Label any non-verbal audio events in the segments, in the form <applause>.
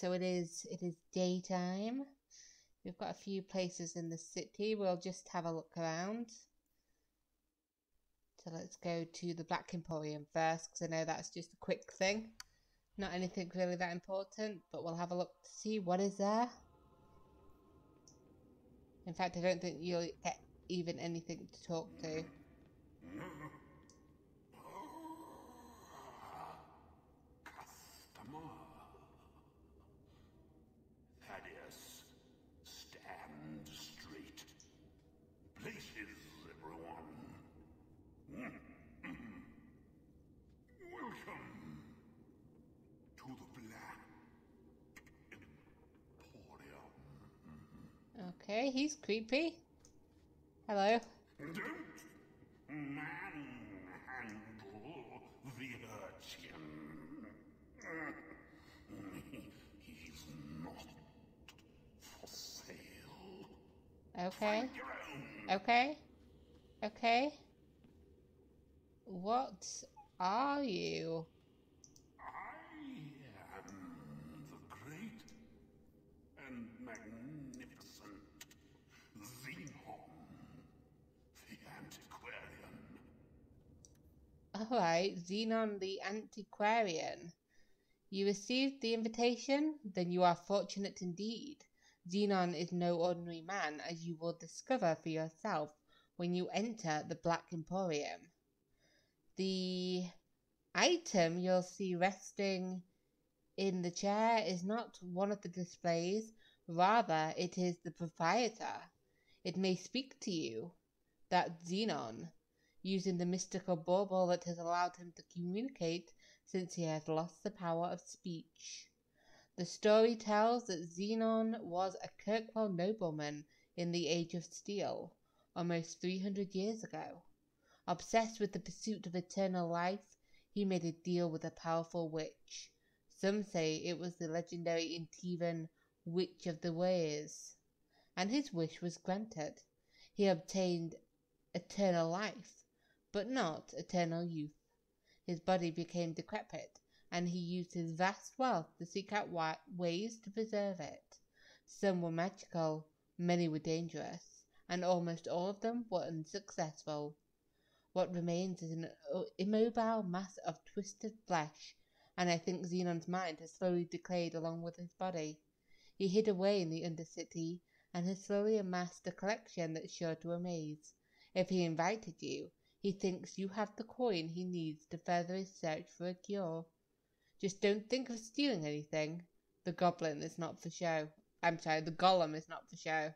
so it is it is daytime. We've got a few places in the city. We'll just have a look around. So let's go to the Black Emporium first, because I know that's just a quick thing. Not anything really that important, but we'll have a look to see what is there. In fact, I don't think you'll get even anything to talk to. Customer. Thaddeus, stand straight. Places, everyone. Welcome to the Black Emporium. Okay, he's creepy. Hello. Don't manhandle the urchin. He's not for sale. Okay. Okay. Okay. What are you? I am the great and magnificent Xenon, the antiquarian. Alright, Xenon the Antiquarian. You received the invitation? Then you are fortunate indeed. Xenon is no ordinary man, as you will discover for yourself when you enter the Black Emporium. The item you'll see resting in the chair is not one of the displays, rather, it is the proprietor. It may speak to you. That Xenon, using the mystical bauble that has allowed him to communicate since he has lost the power of speech. The story tells that Xenon was a Kirkwall nobleman in the Age of Steel, almost 300 years ago. Obsessed with the pursuit of eternal life, he made a deal with a powerful witch. Some say it was the legendary Intivan Witch of the Ways, and his wish was granted. He obtained eternal life, but not eternal youth. His body became decrepit, and he used his vast wealth to seek out wa- ways to preserve it. Some were magical, many were dangerous, and almost all of them were unsuccessful. What remains is an uh, immobile mass of twisted flesh, and I think Xenon's mind has slowly decayed along with his body. He hid away in the Undercity, and has slowly amassed a collection that's sure to amaze. If he invited you, he thinks you have the coin he needs to further his search for a cure. Just don't think of stealing anything. The goblin is not for show. I'm sorry, the golem is not for show.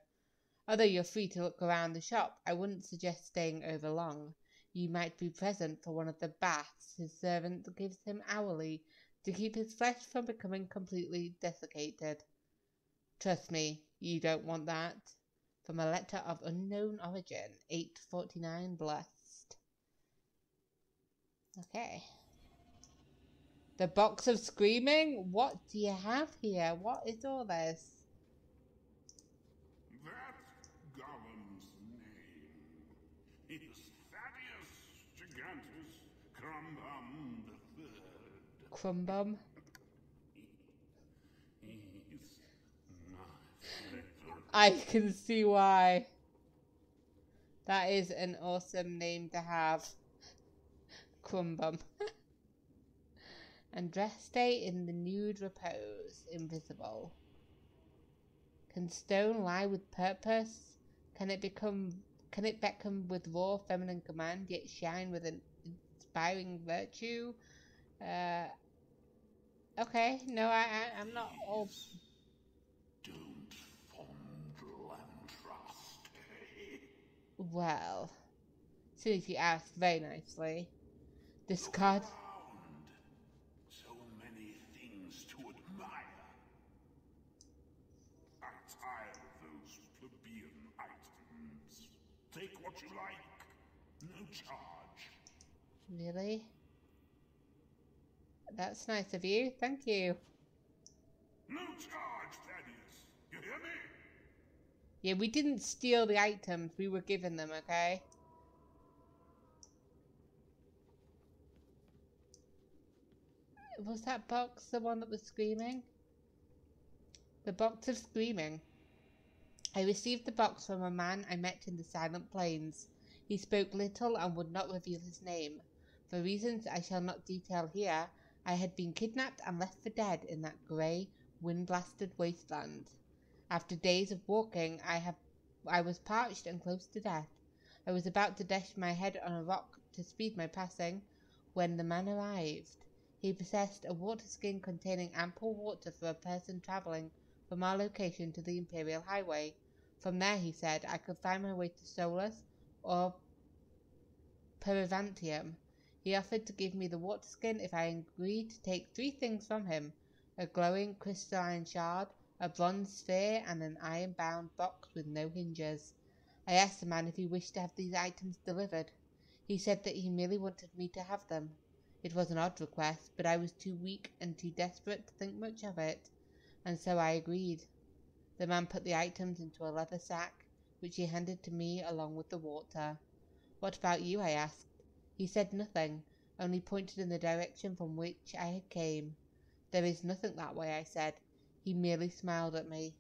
Although you're free to look around the shop, I wouldn't suggest staying over long. You might be present for one of the baths his servant gives him hourly to keep his flesh from becoming completely desiccated. Trust me, you don't want that. From a letter of unknown origin, 849 blessed. Okay. The box of screaming? What do you have here? What is all this? That golem's name is Thaddeus Gigantus Crumbum the Third. Crumbum? I can see why. That is an awesome name to have. Crumbum. and rest day in the nude repose, invisible. Can stone lie with purpose? Can it become can it beckon with raw feminine command yet shine with an inspiring virtue? Uh Okay, no, I, I I'm not all Don't fondle and trust. Well, soon as you ask very nicely. Discard. Around. So many things to admire. I tire those plebeian items. Take what you like. No charge. Really? That's nice of you. Thank you. No charge, Thaddeus. You hear me? Yeah, we didn't steal the items. We were given them, okay? Was that box the one that was screaming? The box of screaming. I received the box from a man I met in the silent plains. He spoke little and would not reveal his name. For reasons I shall not detail here, I had been kidnapped and left for dead in that grey, wind-blasted wasteland. After days of walking, I have I was parched and close to death. I was about to dash my head on a rock to speed my passing, when the man arrived. He possessed a water skin containing ample water for a person travelling from our location to the Imperial Highway. From there, he said, I could find my way to Solas or Perivantium. He offered to give me the water skin if I agreed to take three things from him a glowing crystalline shard, a bronze sphere, and an iron bound box with no hinges. I asked the man if he wished to have these items delivered. He said that he merely wanted me to have them. It was an odd request, but I was too weak and too desperate to think much of it, and so I agreed. The man put the items into a leather sack, which he handed to me along with the water. What about you? I asked. He said nothing, only pointed in the direction from which I had came. There is nothing that way, I said. He merely smiled at me.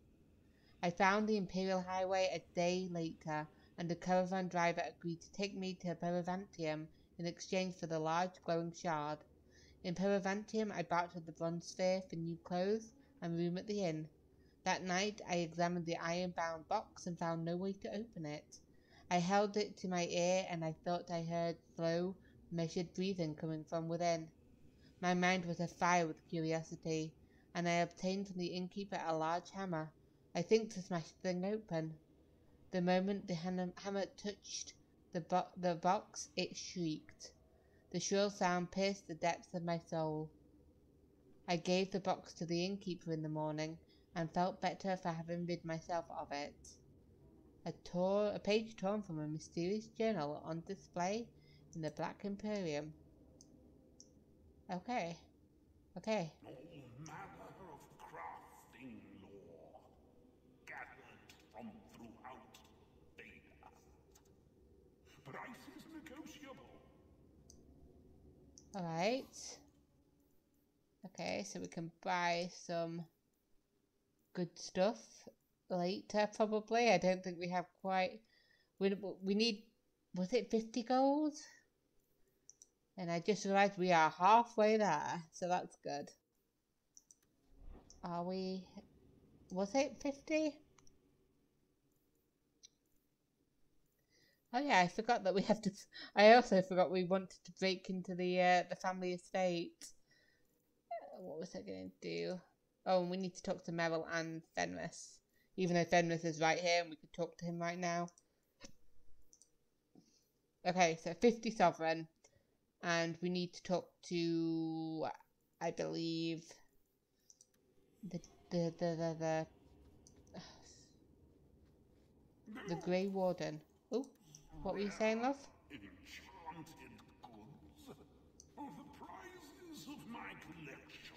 I found the Imperial Highway a day later, and a caravan driver agreed to take me to Perivantium in exchange for the large glowing shard. In Perivantium I bartered the bronze sphere for new clothes and room at the inn. That night I examined the iron-bound box and found no way to open it. I held it to my ear and I thought I heard slow, measured breathing coming from within. My mind was afire with curiosity, and I obtained from the innkeeper a large hammer, I think to smash the thing open. The moment the hammer touched the, bo- the box, it shrieked. The shrill sound pierced the depths of my soul. I gave the box to the innkeeper in the morning, and felt better for having rid myself of it a, tor- a page torn from a mysterious journal on display in the Black Emporium. Okay. Okay. All manner of crafting lore gathered from throughout Beta. Price is negotiable. Alright. Okay, so we can buy some good stuff later, probably. I don't think we have quite. We, we need. Was it 50 gold? And I just realised we are halfway there, so that's good. Are we. Was it 50? Oh yeah, I forgot that we have to. I also forgot we wanted to break into the uh, the family estate. Uh, what was I going to do? Oh, and we need to talk to Merrill and Fenris. Even though Fenris is right here and we could talk to him right now. Okay, so 50 sovereign. And we need to talk to, I believe, the, the, the, the, the, <sighs> the Grey Warden. What were you saying, love? Enchanted goods. The prizes of my collection.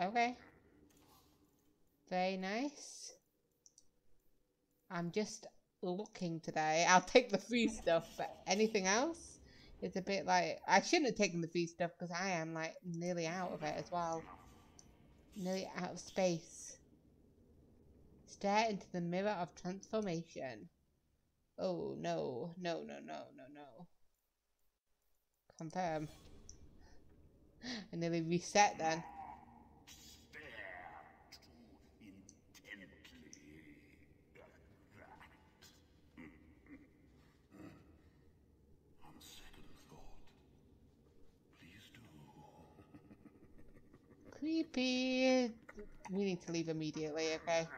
Okay. Very nice. I'm just looking today. I'll take the free stuff, but anything else It's a bit like I shouldn't have taken the free stuff because I am like nearly out of it as well. Nearly out of space. Stare into the mirror of transformation. Oh no, no, no, no, no, no. Confirm. I nearly reset then. Creepy. We need to leave immediately, okay?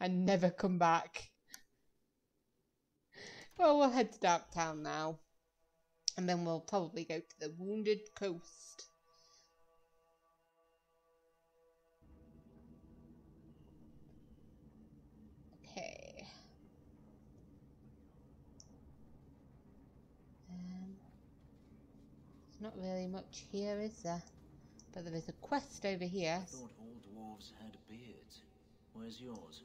And never come back. Well, we'll head to Darktown now. And then we'll probably go to the Wounded Coast. Okay. Um, there's not really much here, is there? But there is a quest over here. I thought all dwarves had beards. Where's yours?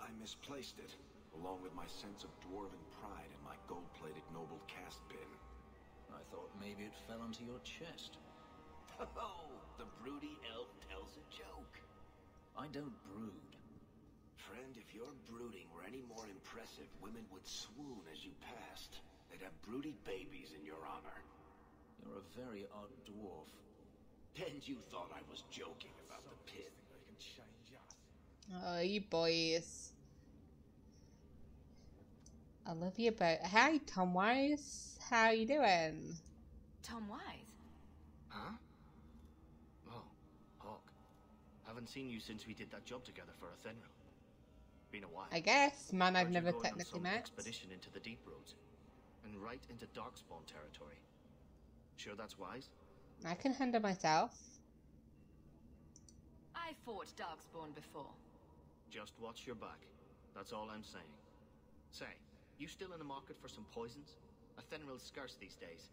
I misplaced it, along with my sense of dwarven pride and my gold-plated noble cast pin. I thought maybe it fell onto your chest. <laughs> Oh, the broody elf tells a joke. I don't brood. Friend, if your brooding were any more impressive, women would swoon as you passed. They'd have broody babies in your honor. You're a very odd dwarf. And you thought I was joking about the pit. Oh, you boys. I love you both. Hi, Tomwise. How you doing? Tomwise? Huh? Oh, Hawke. Haven't seen you since we did that job together for Athenril. Been a while. I guess, man I've never going on technically some met. expedition into the deep roads. And right into Darkspawn territory. Sure that's wise? I can handle myself. I fought Darkspawn before. Just watch your back. That's all I'm saying. Say, you still in the market for some poisons? Athenril's scarce these days.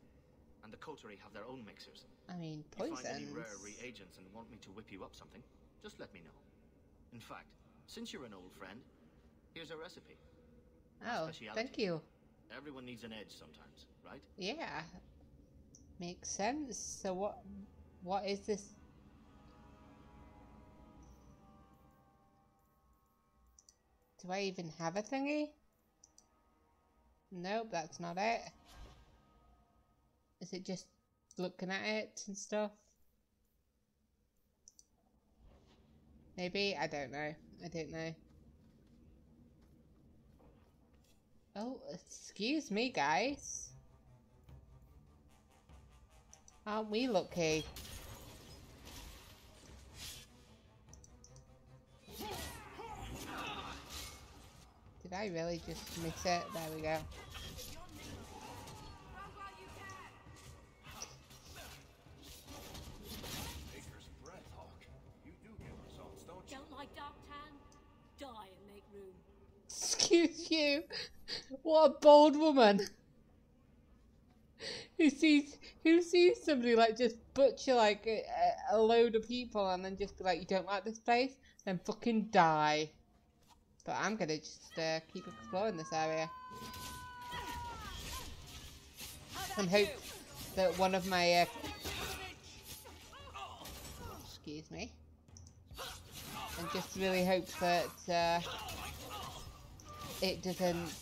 And the Coterie have their own mixers. I mean, poisons. If You find any rare reagents and want me to whip you up something, just let me know. In fact, since you're an old friend, here's a recipe. Oh, thank you. Everyone needs an edge sometimes, right? Yeah, makes sense. So what? What is this? Do I even have a thingy? Nope, that's not it. Is it just looking at it and stuff? Maybe I don't know. I don't know. Oh, excuse me, guys. Aren't we lucky? Did I really just mix it? There we go. Baker's breath, Hawke. You do get results, don't you? Don't like dark tan? Die and make room. Excuse you. What a bold woman. Who sees who sees somebody like just butcher like a, a load of people and then just be like, you don't like this place, then fucking die. But I'm gonna just uh, keep exploring this area. And hope that one of my uh, excuse me, and just really hope that. Uh, it doesn't.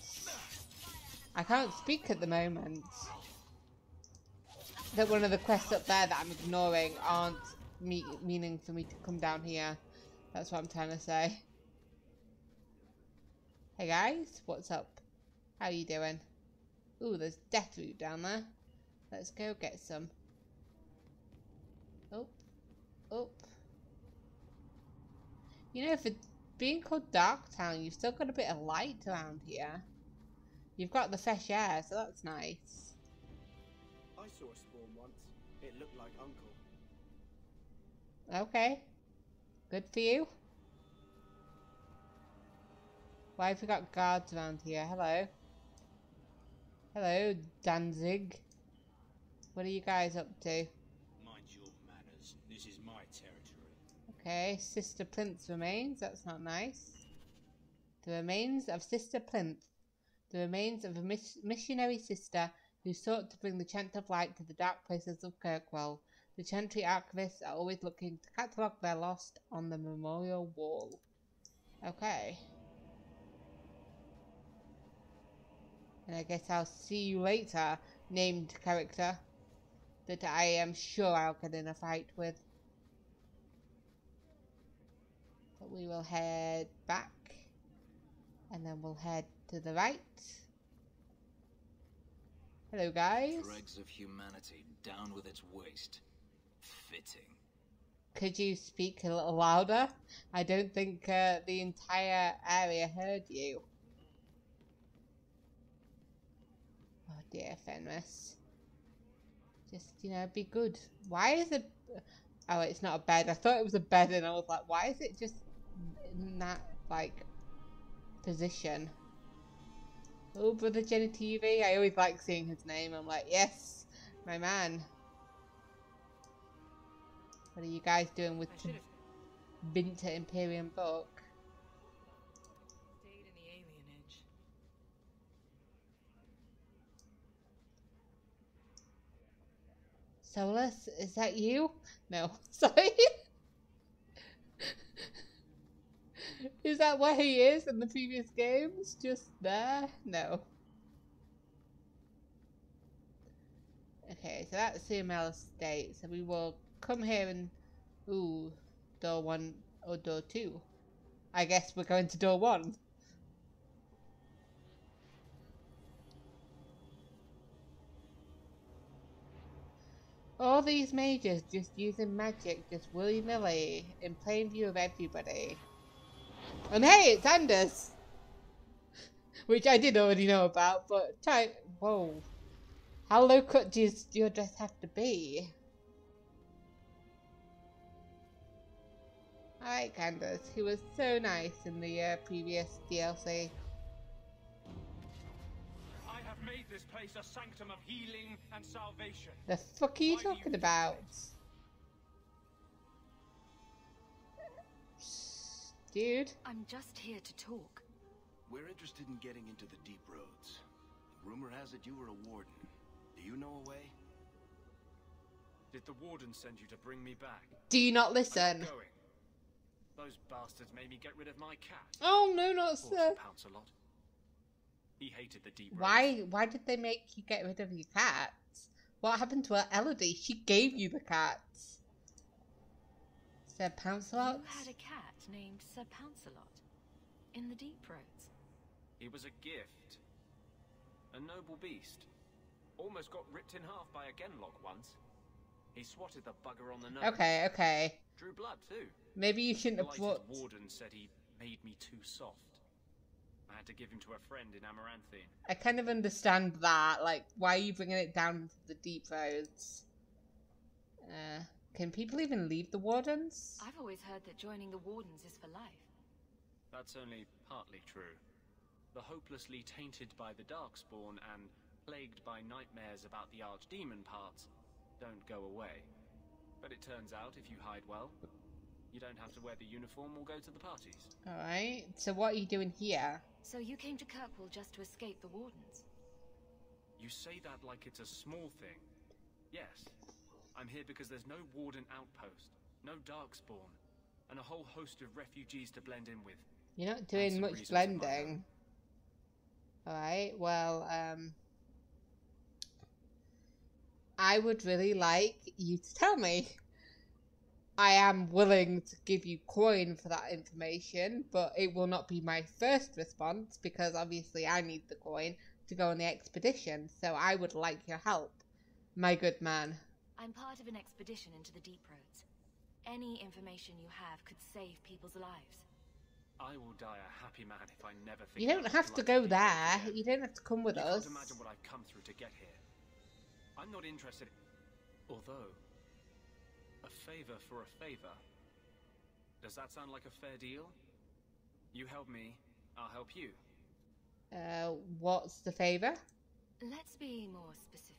I can't speak at the moment. That one of the quests up there that I'm ignoring aren't me meaning for me to come down here. That's what I'm trying to say. Hey guys, what's up? How you doing? Ooh, there's death root down there. Let's go get some. Oh, oh. You know, for being called Darktown, you've still got a bit of light around here. You've got the fresh air, so that's nice. I saw a spawn once. It looked like Uncle. Okay. Good for you. Why have we got guards around here? Hello. Hello, Danzig. What are you guys up to? Mind your manners. This is my territory. Okay, Sister Plinth remains. That's not nice. The remains of Sister Plinth. The remains of a mis- missionary sister who sought to bring the chant of light to the dark places of Kirkwall. The Chantry archivists are always looking to catalogue their lost on the memorial wall. Okay. And I guess I'll see you later, named character, that I am sure I'll get in a fight with. But we will head back, and then we'll head to the right. Hello, guys. Dregs of humanity down with its waste. Fitting. Could you speak a little louder? I don't think uh, the entire area heard you. Oh dear, Fenris. Just, you know, be good. Why is it... Oh, it's not a bed. I thought it was a bed and I was like, why is it just in that, like, position? Oh, Brother Genitivi. I always like seeing his name. I'm like, yes, my man. What are you guys doing with should Imperium book? stayed in the alienage. Solas, is that you? No, <laughs> sorry. is that where he is in the previous games? Just there? No. Okay, so that's CML state. So we will come here and... Ooh, door one or door two. I guess we're going to door one. All these mages just using magic just willy-nilly in plain view of everybody. And hey, it's Anders! <laughs> Which I did already know about, but try- whoa. How low cut does your dress have to be? Alright, Candace. He was so nice in the uh, previous DLC. This place a sanctum of healing and salvation. The fuck are you Why do you talking about? Dude. I'm just here to talk. We're interested in getting into the deep roads. Rumor has it you were a warden. Do you know a way? Did the warden send you to bring me back? Do you not listen? going. Those bastards made me get rid of my cat. Oh no, not Poor so. Sir Pouncelot. He hated the deep roads. Why? Why did they make you get rid of your cats? What happened to her Elodie? She gave you the cats. Sir Pouncelot. You had a cat named Sir Pouncelot in the Deep Roads. It was a gift. A noble beast. Almost got ripped in half by a Genlock once. He swatted the bugger on the nose. Okay, okay. Drew blood too. Maybe you shouldn't have Blighted brought. warden said he made me too soft. I had to give him to a friend in Amaranthine. I kind of understand that. Like, why are you bringing it down into the deep roads? Uh, can people even leave the wardens? I've always heard that joining the Wardens is for life. That's only partly true. The hopelessly tainted by the Darkspawn and plagued by nightmares about the Archdemon parts don't go away. But it turns out if you hide well, you don't have to wear the uniform or go to the parties. Alright, so what are you doing here? So you came to Kirkwall just to escape the Wardens? You say that like it's a small thing. Yes, I'm here because there's no Warden outpost, no Darkspawn, and a whole host of refugees to blend in with. You're not doing much reasons of my own. blending. Alright, well, um. I would really like you to tell me. I am willing to give you coin for that information, but it will not be my first response because obviously I need the coin to go on the expedition, so I would like your help, my good man. I'm part of an expedition into the Deep Roads. Any information you have could save people's lives. I will die a happy man if I never think You don't have to go there. again. You don't have to come with you us. can't imagine what I've come through to get here. I'm not interested. Although, a favor for a favor. Does that sound like a fair deal? You help me, I'll help you. Uh, what's the favor? Let's be more specific.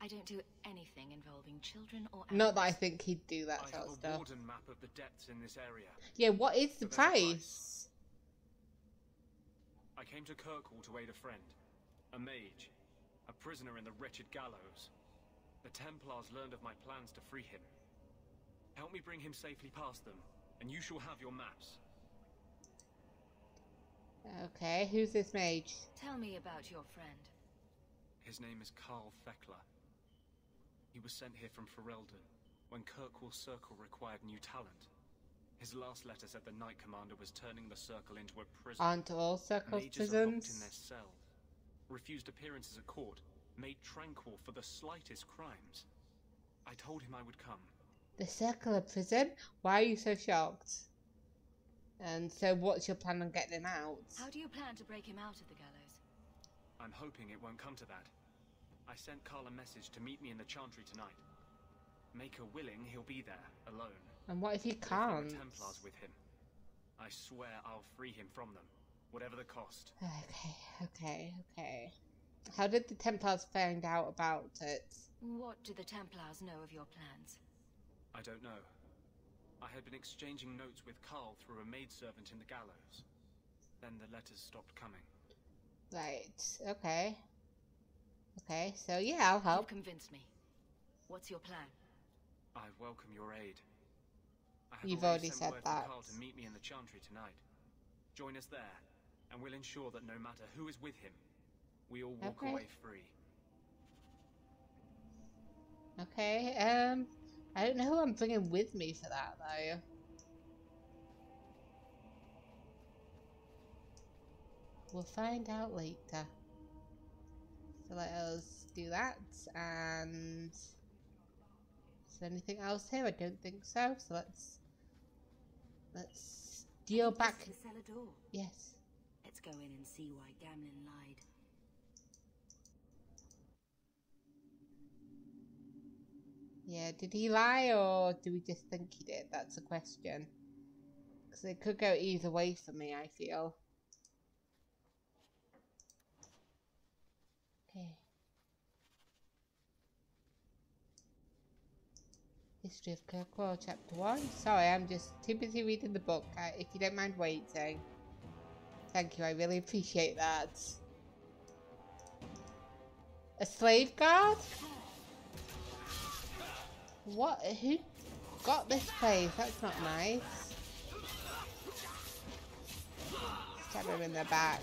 I don't do anything involving children or Not that I think he'd do that I sort have of a stuff. warden map of the depths in this area. Yeah, what is the But there's a price. price? I came to Kirkwall to aid a friend, a mage, a prisoner in the wretched gallows. The Templars learned of my plans to free him. Help me bring him safely past them, and you shall have your maps. Okay, who's this mage? Tell me about your friend. His name is Karl Thekla. He was sent here from Ferelden when Kirkwall Circle required new talent. His last letter said the Knight Commander was turning the Circle into a prison. Aren't all circles Mages are locked in their cell, refused appearances at court, made tranquil for the slightest crimes. I told him I would come. The circle of prison? Why are you so shocked? And so, what's your plan on getting him out? How do you plan to break him out of the gallows? I'm hoping it won't come to that. I sent Karl a message to meet me in the Chantry tonight. Make her willing, he'll be there, alone. And what if he But if there are can't? Templars with him. I swear I'll free him from them, whatever the cost. Okay, okay, okay. How did the Templars find out about it? What do the Templars know of your plans? I don't know. I had been exchanging notes with Karl through a maidservant in the gallows. Then the letters stopped coming. Right, okay. Okay, so yeah, I'll help. You've convinced me. What's your plan? I welcome your aid. I have You've already already sent said word that. to Karl to meet me in the Chantry tonight. Join us there, and we'll ensure that no matter who is with him, we all walk Okay. away free. Okay, um, I don't know who I'm bringing with me for that though. We'll find out later. So let us do that, and is there anything else here? I don't think so. So let's let's deal back. the cellar door. Yes. Let's go in and see why Gamlen lied. Yeah, did he lie or do we just think he did? That's a question. Because it could go either way for me, I feel. Okay. History of Kirkwall, Chapter 1. Sorry, I'm just too busy reading the book. I, if you don't mind waiting. Thank you, I really appreciate that. A slave guard? What? Who got this place? That's not nice. Stab him in the back.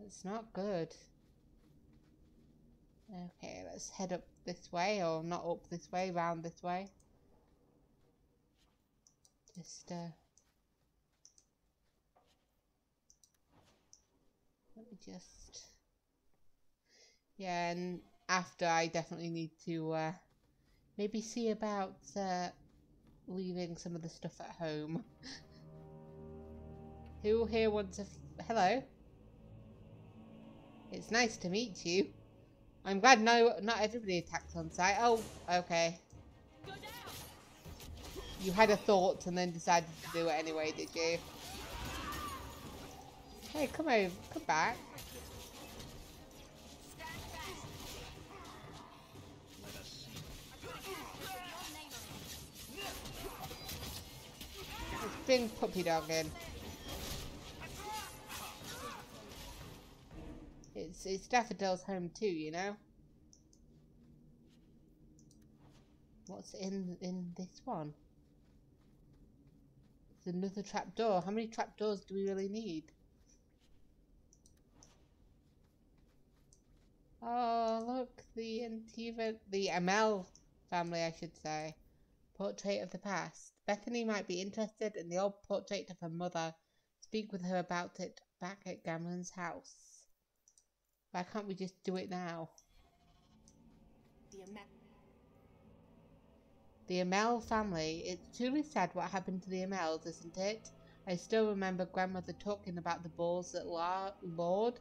That's not good. Okay, let's head up this way, or not up this way, round this way. Just, uh... Let me just... Yeah, and after I definitely need to uh, maybe see about uh, leaving some of the stuff at home. <laughs> Who here wants a hello? It's nice to meet you. I'm glad no, not everybody attacked on sight. Oh, okay. You had a thought and then decided to do it anyway, did you? Hey, come over, come back. Bring Puppy Dog in. It's it's Daffodil's home too, you know. What's in in this one? It's another trapdoor. How many trapdoors do we really need? Oh, look, the Antiva, the Amell family, I should say. Portrait of the past. Bethany might be interested in the old portrait of her mother. Speak with her about it back at Gamlen's house. Why can't we just do it now? The Am- The Amell family. It's truly sad what happened to the Amells, isn't it? I still remember grandmother talking about the balls that La- Lord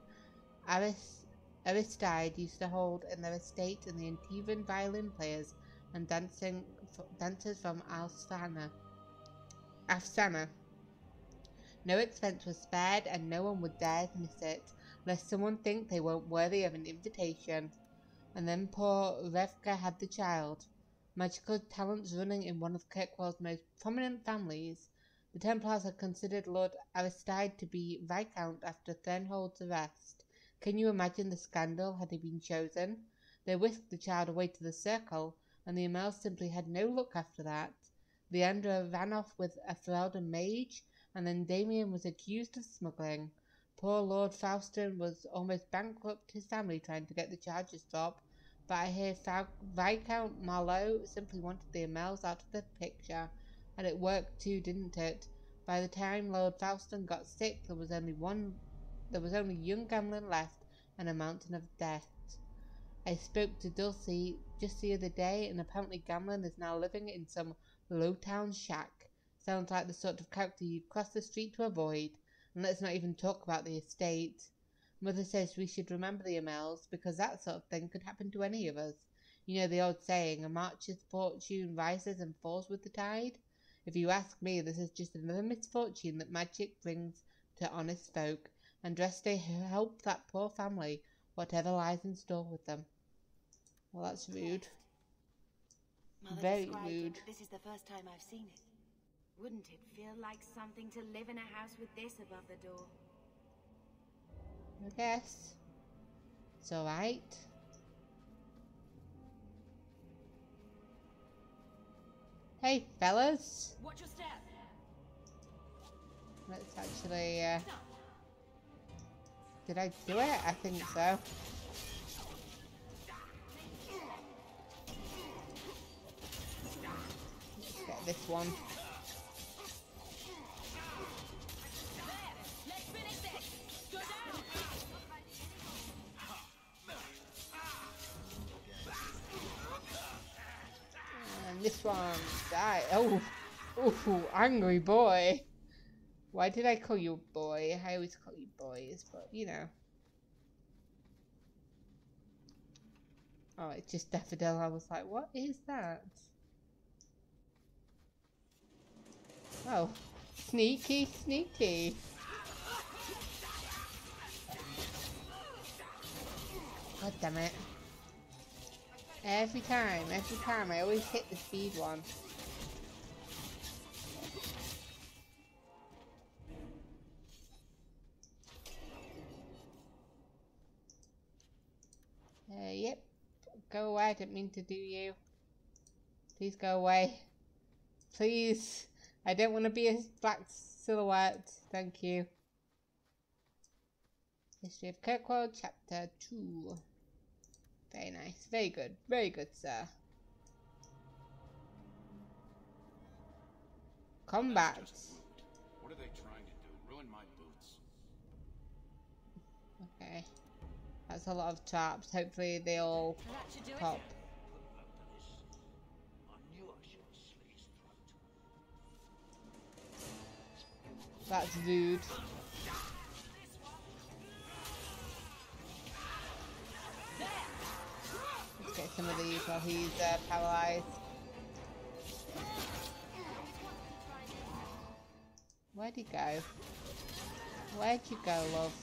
Aris- Aristide used to hold in their estate and the Antivan violin players and dancing dancers from Alsana. Afsana. No expense was spared and no one would dare miss it, lest someone think they weren't worthy of an invitation. And then poor Revka had the child. Magical talents running in one of Kirkwall's most prominent families. The Templars had considered Lord Aristide to be Viscount after Threnhold's arrest. Can you imagine the scandal had he been chosen? They whisked the child away to the circle, and the Amells simply had no luck after that. Leandra ran off with a Ferelden mage, and then Damien was accused of smuggling. Poor Lord Faustin was almost bankrupt his family trying to get the charges dropped, but I hear Viscount Marlowe simply wanted the Amells out of the picture, and it worked too, didn't it? By the time Lord Faustin got sick, there was only one there was only young Gamlen left and a mountain of debt. I spoke to Dulcie just the other day, and apparently Gamlen is now living in some low town shack. Sounds like the sort of character you'd cross the street to avoid. And let's not even talk about the estate. Mother says we should remember the Amells because that sort of thing could happen to any of us. You know the old saying, a marcher's fortune rises and falls with the tide? If you ask me, this is just another misfortune that magic brings to honest folk, and Dreste help that poor family, whatever lies in store with them. Well, that's rude. Mother Very rude. This is the first time I've seen it. Wouldn't it feel like something to live in a house with this above the door? I guess. It's alright. Hey, fellas. Watch your step. Let's actually, uh... Did I do it? I think so. This one. And this one die. Oh, oh, angry boy. Why did I call you boy? I always call you boys, but you know. Oh, it's just daffodil. I was like, what is that? Oh, sneaky, sneaky. God damn it. Every time, every time, I always hit the speed one. Uh, yep. Go away, I didn't mean to do you. Please go away. Please. I don't want to be a black silhouette. Thank you. History of Kirkwall, Chapter 2. Very nice. Very good. Very good, sir. Combat. What are they trying to do? Ruin my boots? Okay. That's a lot of traps. Hopefully they all That do it. pop. That's rude. Let's get some of these while he's uh, paralyzed. Where'd he go? Where'd you go, love?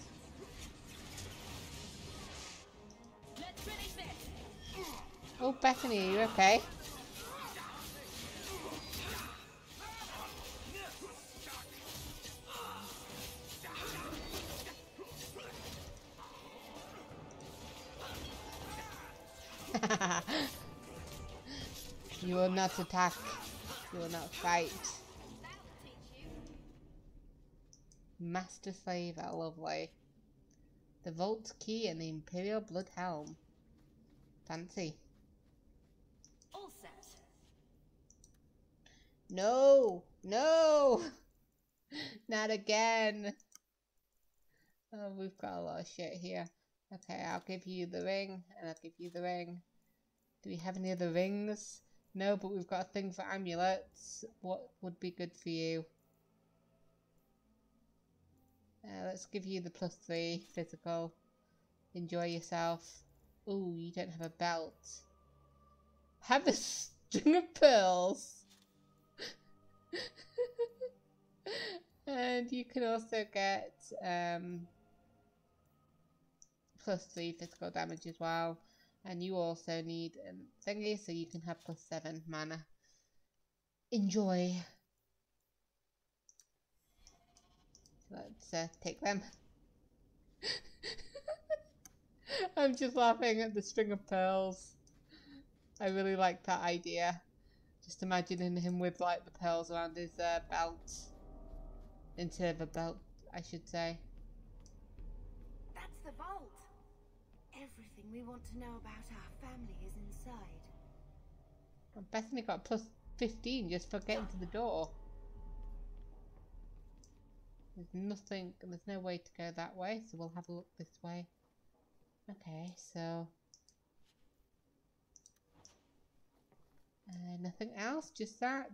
Oh, Bethany, you okay? You will not attack. You will not fight. Master Slaver, lovely. The Vault Key and the Imperial Blood Helm. Fancy. All set. No! No! <laughs> Not again! Oh, we've got a lot of shit here. Okay, I'll give you the ring, and I'll give you the ring. Do we have any other rings? No, but we've got a thing for amulets. What would be good for you? Uh, let's give you the plus three physical. Enjoy yourself. Ooh, you don't have a belt. Have a <laughs> string of pearls. <laughs> and you can also get um, plus three physical damage as well. And you also need a thingy so you can have plus seven mana. Enjoy. Let's uh, take them. <laughs> I'm just laughing at the string of pearls. I really like that idea. Just imagining him with like the pearls around his uh, belt. Instead of a belt, I should say. That's the vault. We want to know about our family is inside. Well, Bethany got plus 15 just for getting to the door. There's nothing, there's no way to go that way, so we'll have a look this way. Okay, so... Uh, nothing else, just that.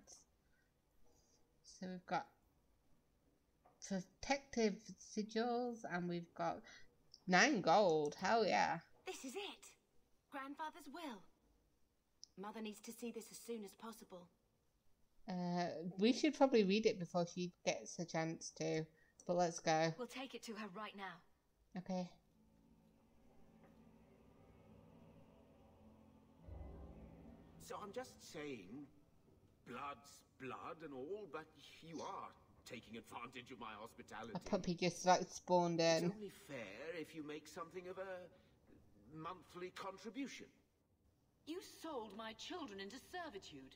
So we've got protective sigils and we've got nine gold. Hell yeah. This is it. Grandfather's will. Mother needs to see this as soon as possible. Uh, we should probably read it before she gets a chance to. But let's go. We'll take it to her right now. Okay. So I'm just saying, blood's blood and all, but you are taking advantage of my hospitality. A puppy just like spawned in. It's in. only fair if you make something of a monthly contribution. You sold my children into servitude.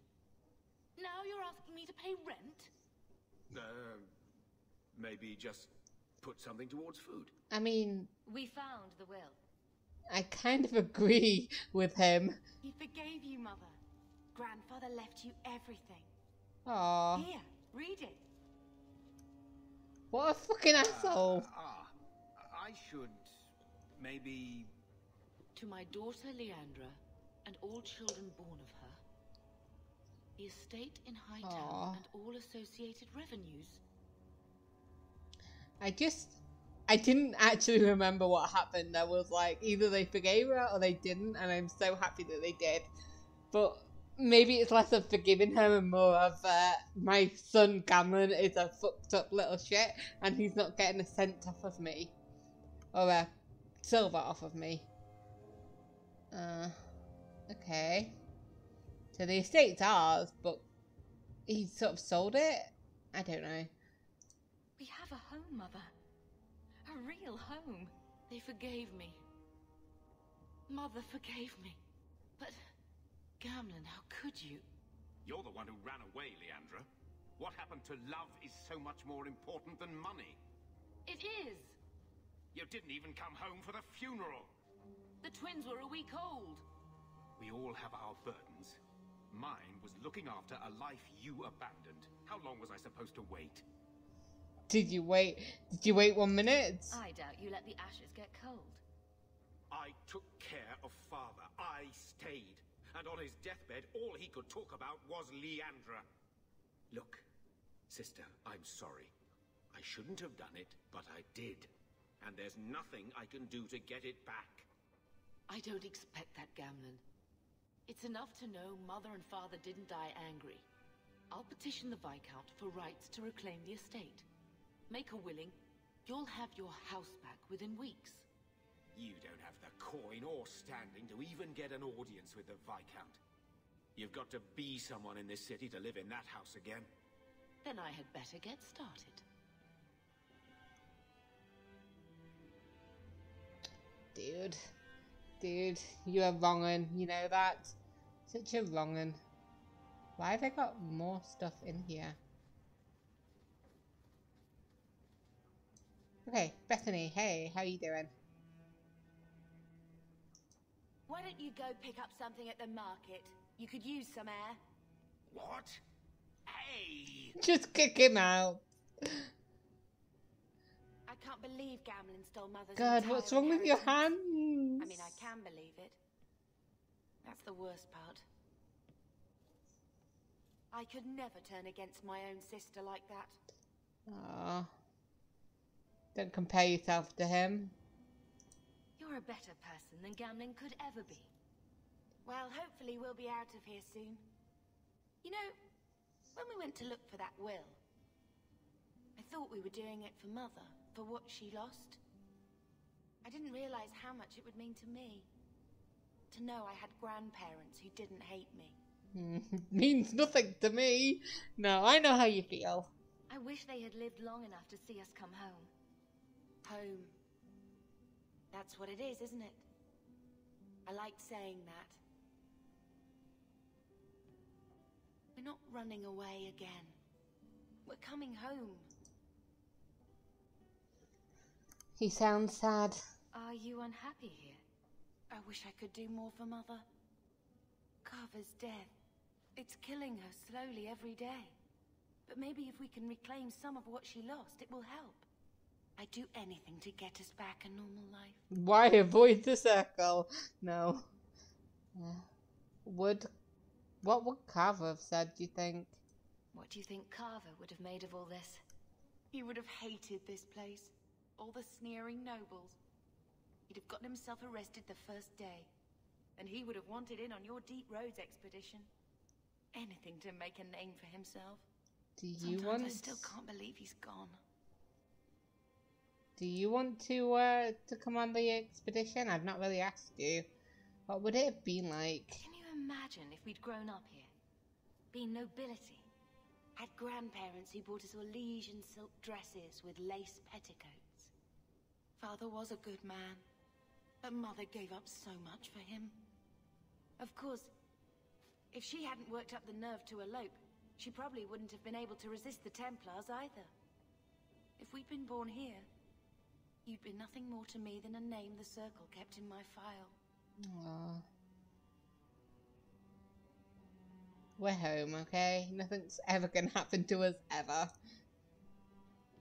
Now you're asking me to pay rent? Uh, maybe just put something towards food. I mean, We found the will. I kind of agree with him. He forgave you, Mother. Grandfather left you everything. Aw, Here, read it. what a fucking asshole. Ah, I should maybe. To my daughter Leandra, and all children born of her, the estate in Hightown and all associated revenues. I just, I didn't actually remember what happened. I was like, either they forgave her or they didn't, and I'm so happy that they did. But maybe it's less of forgiving her and more of uh, my son Gamlen is a fucked up little shit, and he's not getting a cent off of me or a silver off of me. Uh, okay. So the estate's ours, but he sort of sold it. I don't know. We have a home, Mother. A real home. They forgave me. Mother forgave me. But, Gamlen, how could you? You're the one who ran away, Leandra. What happened to love is so much more important than money. It is. You didn't even come home for the funeral. The twins were a week old. We all have our burdens. Mine was looking after a life you abandoned. How long was I supposed to wait? Did you wait? Did you wait one minute? I doubt you let the ashes get cold. I took care of father. I stayed. And on his deathbed, all he could talk about was Leandra. Look, sister, I'm sorry. I shouldn't have done it, but I did. And there's nothing I can do to get it back. I don't expect that, Gamlen. It's enough to know Mother and Father didn't die angry. I'll petition the Viscount for rights to reclaim the estate. Make her willing, you'll have your house back within weeks. You don't have the coin or standing to even get an audience with the Viscount. You've got to be someone in this city to live in that house again. Then I had better get started. Dude. Dude, you are wrongin', you know that? Such a wrongin'. Why have I got more stuff in here? Okay, Bethany, hey, how you doing? Why don't you go pick up something at the market? You could use some air. What? Hey! Just kick him out. I can't believe Gamlen stole Mother's God, what's wrong with your hands? I mean, I can believe it. That's the worst part. I could never turn against my own sister like that. Aw. Don't compare yourself to him. You're a better person than Gamlen could ever be. Well, hopefully we'll be out of here soon. You know, when we went to look for that will, I thought we were doing it for Mother, for what she lost. I didn't realize how much it would mean to me. To know I had grandparents who didn't hate me. <laughs> Means nothing to me. No, I know how you feel. I wish they had lived long enough to see us come home. Home. That's what it is, isn't it? I like saying that. We're not running away again. We're coming home. He sounds sad. Are you unhappy here? I wish I could do more for Mother. Carver's death. It's killing her slowly every day. But maybe if we can reclaim some of what she lost, it will help. I'd do anything to get us back a normal life. Why avoid the circle? No. Yeah. Would what would Carver have said, do you think? What do you think Carver would have made of all this? He would have hated this place. All the sneering nobles. He'd have gotten himself arrested the first day. And he would have wanted in on your Deep Roads expedition. Anything to make a name for himself. Do you Sometimes want I still can't believe he's gone. do you want to uh to come on the expedition? I've not really asked you. What would it have been like? Can you imagine if we'd grown up here? Been nobility? Had grandparents who bought us all liege and silk dresses with lace petticoats. Father was a good man. But Mother gave up so much for him. Of course, if she hadn't worked up the nerve to elope, she probably wouldn't have been able to resist the Templars either. If we'd been born here, you'd be nothing more to me than a name the Circle kept in my file. Aww. We're home, okay? Nothing's ever gonna happen to us ever.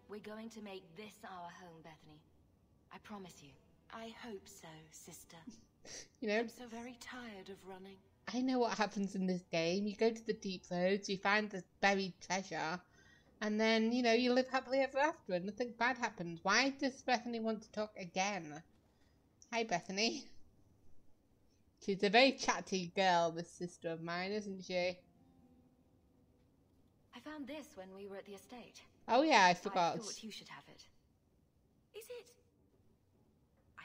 We're going to make this our home, Bethany. I promise you. I hope so, sister. <laughs> You know, I'm so very tired of running. I know what happens in this game. You go to the deep roads, you find the buried treasure, and then, you know, you live happily ever after and nothing bad happens. Why does Bethany want to talk again? Hi, Bethany. She's a very chatty girl, this sister of mine, isn't she? I found this when we were at the estate. Oh, yeah, I forgot. I thought you should have it. Is it?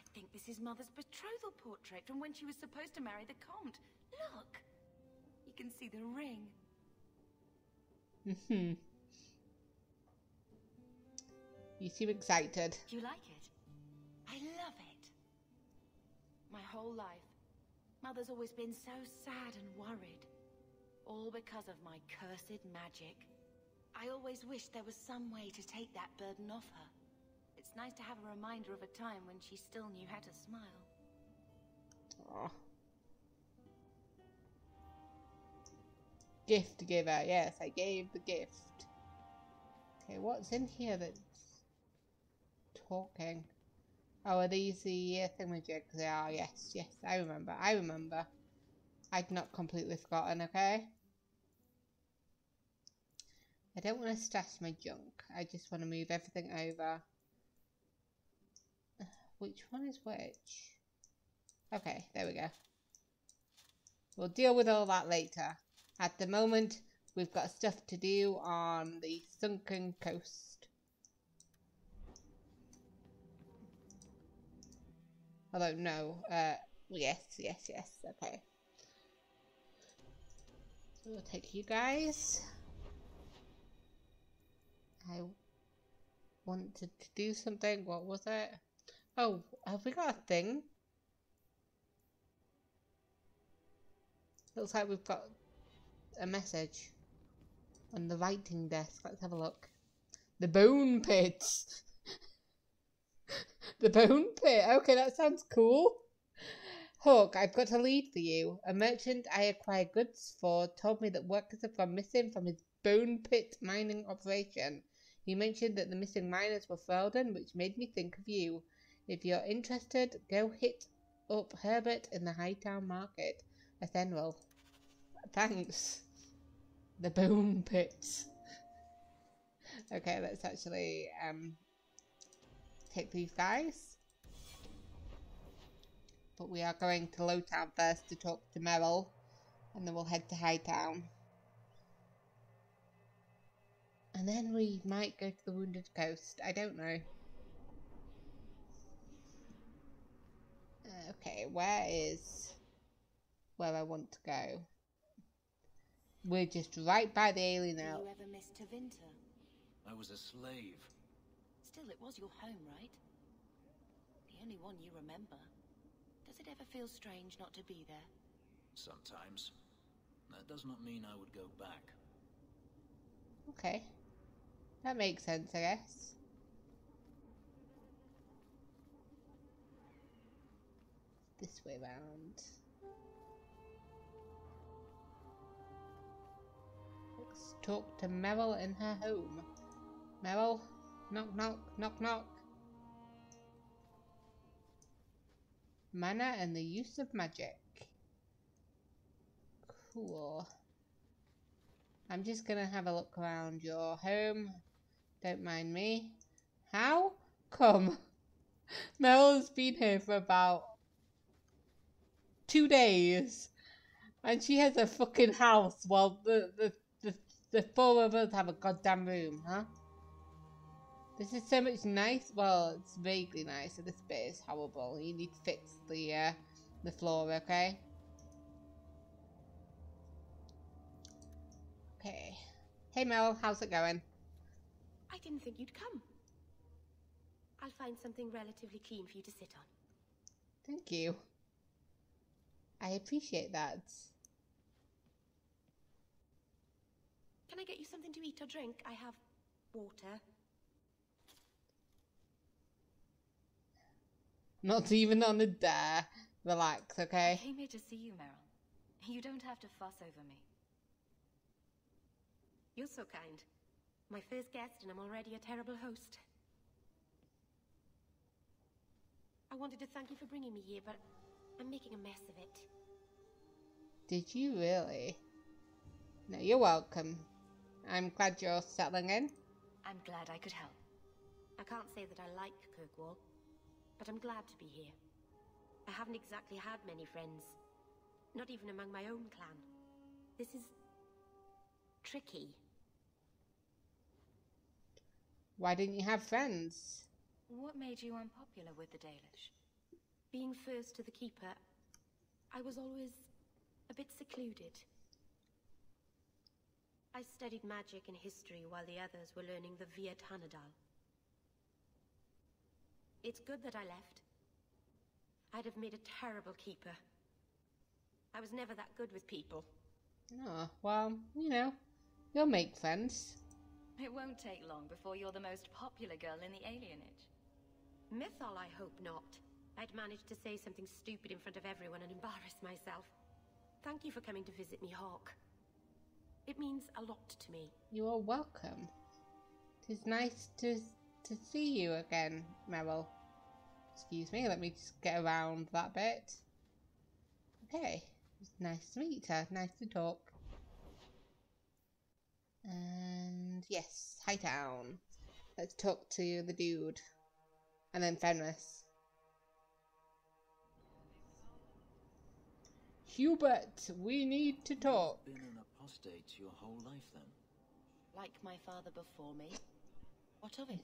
I think this is Mother's betrothal portrait from when she was supposed to marry the Comte. Look! You can see the ring. Mm-hmm. You seem excited. You like it? I love it. My whole life, Mother's always been so sad and worried. All because of my cursed magic. I always wished there was some way to take that burden off her. It's nice to have a reminder of a time when she still knew how to smile. Aw. Gift giver. Yes, I gave the gift. Okay, what's in here that's talking? Oh, are these the uh, thingamajigs? They are, yes, yes, I remember, I remember. I'd not completely forgotten, okay? I don't want to stash my junk. I just want to move everything over. Which one is which? Okay, there we go. We'll deal with all that later. At the moment, we've got stuff to do on the sunken coast. Although, no, uh, yes, yes, yes, okay. So we'll take you guys. I wanted to do something, what was it? Oh, have we got a thing? Looks like we've got a message on the writing desk. Let's have a look. The bone pit. <laughs> the bone pit. Okay, that sounds cool. Hawke, I've got a lead for you. A merchant I acquire goods for told me that workers have gone missing from his bone pit mining operation. He mentioned that the missing miners were Ferelden, which made me think of you. If you're interested, go hit up Hubert in the Hightown Market. Athenril. Thanks. The bone pit. Okay, let's actually um take these guys. But we are going to Lowtown first to talk to Merrill, and then we'll head to Hightown. And then we might go to the Wounded Coast. I don't know. Okay, where is where I want to go? We're just right by the alien Do out. you ever miss Tevinter? I was a slave. Still, it was your home, right? The only one you remember. Does it ever feel strange not to be there? Sometimes. That does not mean I would go back. Okay. That makes sense, I guess. This way round. Let's talk to Merrill in her home. Merrill, knock knock, knock knock. Mana and the use of magic. Cool. I'm just gonna have a look around your home. Don't mind me. How come <laughs> Mel's been here for about two days and she has a fucking house while the, the, the, the four of us have a goddamn room, huh? This is so much nice. Well, it's vaguely nice. So this bit is horrible. You need to fix the uh, the floor, okay? Okay. Hey Mel, how's it going? I didn't think you'd come. I'll find something relatively clean for you to sit on. Thank you. I appreciate that. Can I get you something to eat or drink? I have water. Not even on a dare. Relax, okay? I came here to see you, Merrill. You don't have to fuss over me. You're so kind. My first guest, and I'm already a terrible host. I wanted to thank you for bringing me here, but I'm making a mess of it. Did you really? No, you're welcome. I'm glad you're settling in. I'm glad I could help. I can't say that I like Kirkwall, but I'm glad to be here. I haven't exactly had many friends, not even among my own clan. This is tricky. Why didn't you have friends? What made you unpopular with the Dalish? Being first to the Keeper, I was always a bit secluded. I studied magic and history while the others were learning the Vir Tanadahl. It's good that I left. I'd have made a terrible keeper. I was never that good with people. Oh, well, you know, you'll make friends. It won't take long before you're the most popular girl in the alienage. Mythal, I hope not. I'd managed to say something stupid in front of everyone and embarrass myself. Thank you for coming to visit me, Hawke. It means a lot to me. You are welcome. Tis nice to to see you again, Merrill. Excuse me, let me just get around that bit. Okay, it's nice to meet her. Nice to talk. And yes, Hightown. Let's talk to the dude. And then Fenris. Hubert, we need to talk. Been an apostate your whole life then? Like my father before me. What of it?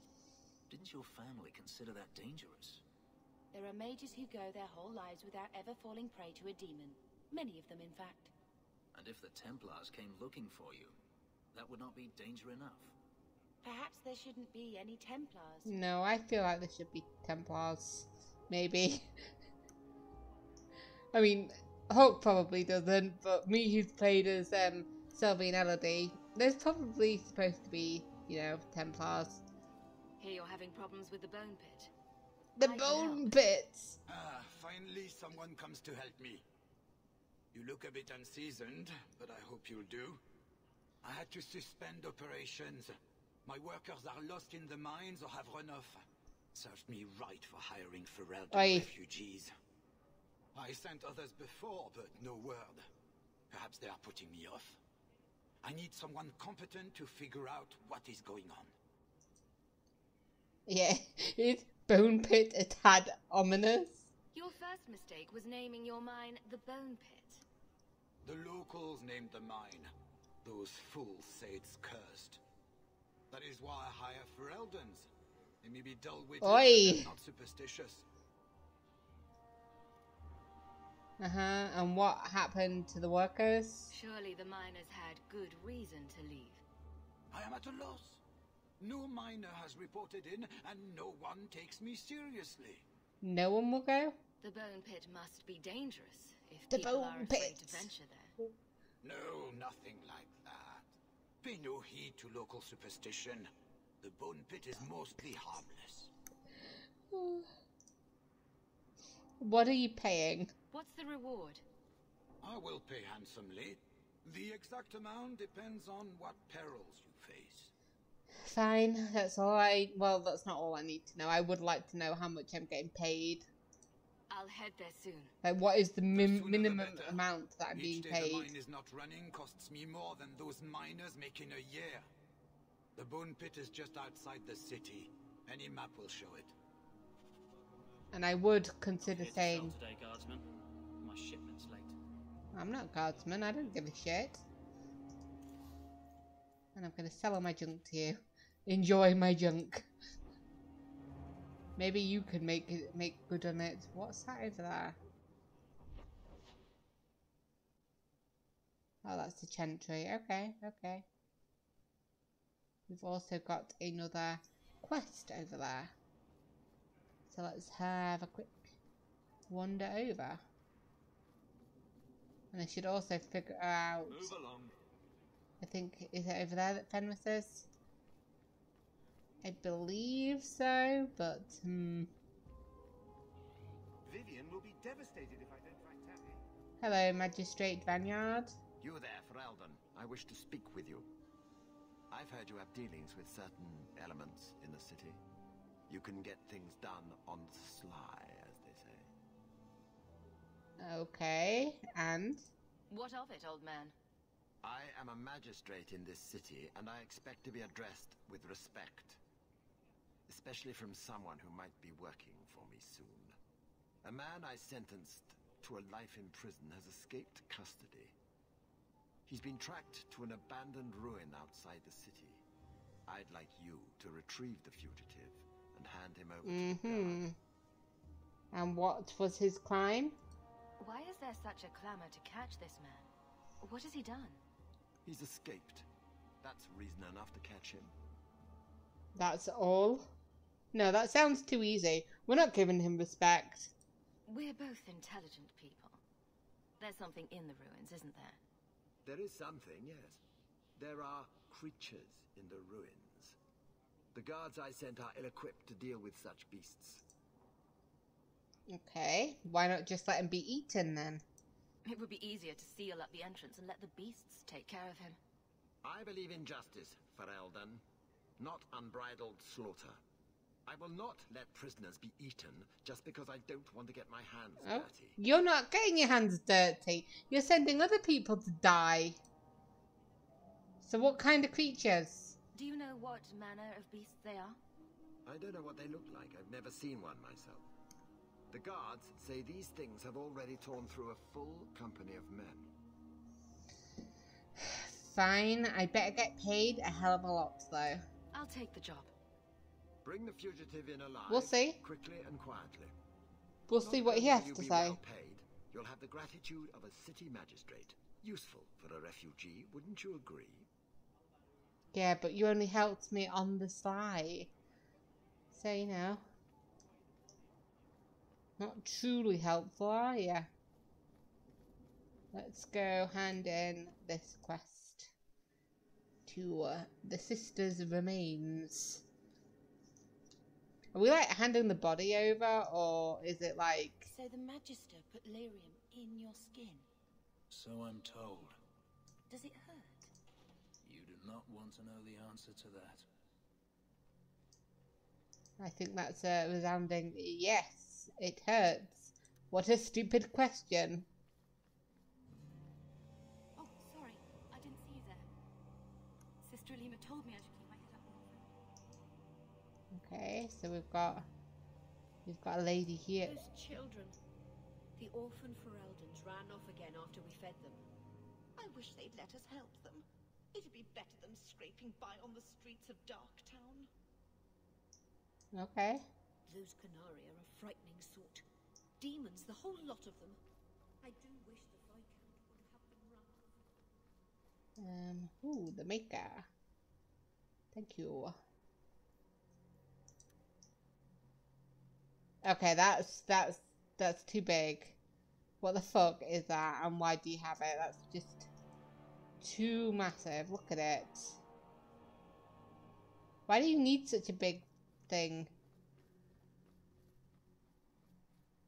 Didn't your family consider that dangerous? There are mages who go their whole lives without ever falling prey to a demon. Many of them, in fact. And if the Templars came looking for you, that would not be danger enough. Perhaps there shouldn't be any Templars. No, I feel like there should be Templars. Maybe. <laughs> I mean, Hulk probably doesn't, but me who's played as um, Sylvie and Elodie, there's probably supposed to be, you know, Templars. Here you're having problems with the bone pit. The I bone help. pits! Ah, finally someone comes to help me. You look a bit unseasoned, but I hope you'll do. I had to suspend operations. My workers are lost in the mines or have run off. Served me right for hiring Ferelden refugees. I sent others before, but no word. Perhaps they are putting me off. I need someone competent to figure out what is going on. Yeah, <laughs> is bone pit a tad ominous? Your first mistake was naming your mine the Bone Pit. The locals named the mine. Those fools say it's cursed. That is why I hire Fereldans. They may be dull-witted, Oi. not superstitious. Uh huh. And what happened to the workers? Surely the miners had good reason to leave. I am at a loss. No miner has reported in, and no one takes me seriously. No one will go? The Bone Pit must be dangerous if The people Bone are afraid Pit. to venture there. No, nothing like that. Pay no heed to local superstition. The bone pit is mostly harmless. <sighs> What are you paying? What's the reward? I will pay handsomely. The exact amount depends on what perils you face. Fine, that's all I. Well, that's not all I need to know. I would like to know how much I'm getting paid. I'll head there soon. Like, what is the min- the minimum better. amount that I'm being paid? Each day the mine is not running costs me more than those miners make in a year. The bone pit is just outside the city. Any map will show it. And I would consider Here to sell saying, today, guardsman. My shipment's late. I'm not guardsman, I don't give a shit. And I'm gonna sell all my junk to you. Enjoy my junk. Maybe you could make it make good on it. What's that over there? Oh, that's the Chantry. Okay, okay. We've also got another quest over there. So let's have a quick wander over. And I should also figure out. Move along. I think is it over there that Fenris is? I believe so, but hmm. Vivian will be devastated if I don't find Taffy. Hello, Magistrate Vanard. You there, Ferelden. I wish to speak with you. I've heard you have dealings with certain elements in the city. You can get things done on the sly, as they say. Okay, and? What of it, old man? I am a magistrate in this city, and I expect to be addressed with respect. Especially from someone who might be working for me soon. A man I sentenced to a life in prison has escaped custody. He's been tracked to an abandoned ruin outside the city. I'd like you to retrieve the fugitive and hand him over to the Mm-hmm. And what was his crime? Why is there such a clamor to catch this man? What has he done? He's escaped. That's reason enough to catch him. That's all? No, that sounds too easy. We're not giving him respect. We're both intelligent people. There's something in the ruins, isn't there? There is something, yes. There are creatures in the ruins. The guards I sent are ill-equipped to deal with such beasts. Okay, why not just let him be eaten then? It would be easier to seal up the entrance and let the beasts take care of him. I believe in justice, Ferelden, not unbridled slaughter. I will not let prisoners be eaten just because I don't want to get my hands Oh, dirty. you're not getting your hands dirty. You're sending other people to die. So what kind of creatures? Do you know what manner of beasts they are? I don't know what they look like. I've never seen one myself. The guards say these things have already torn through a full company of men. Fine, I better get paid a hell of a lot though. I'll take the job. Bring the fugitive in alive. We'll see. Quickly and quietly. We'll Not see what he only has will you to be say. Well paid, you'll have the gratitude of a city magistrate. Useful for a refugee, wouldn't you agree? Yeah, but you only helped me on the sly. So, you know. Not truly helpful, are you? Let's go hand in this quest to uh, the sister's remains. Are we like handing the body over, or is it like. So the Magister put lyrium in your skin. So I'm told. Does it hurt? You do not want to know the answer to that. I think that's a resounding yes. It hurts. What a stupid question. Oh, sorry. I didn't see you there. Sister Alima told me I should keep my head up. Okay, so we've got we've got a lady here. Those children. The orphan Fereldans ran off again after we fed them. I wish they'd let us help them. It'd be better than scraping by on the streets of Darktown. Okay. Those Qunari are a frightening sort. Demons, the whole lot of them. I do wish the Viscount would have them run. Um. Ooh, the maker. Thank you. Okay, that's that's that's too big. What the fuck is that, and why do you have it? That's just too massive. Look at it. Why do you need such a big thing?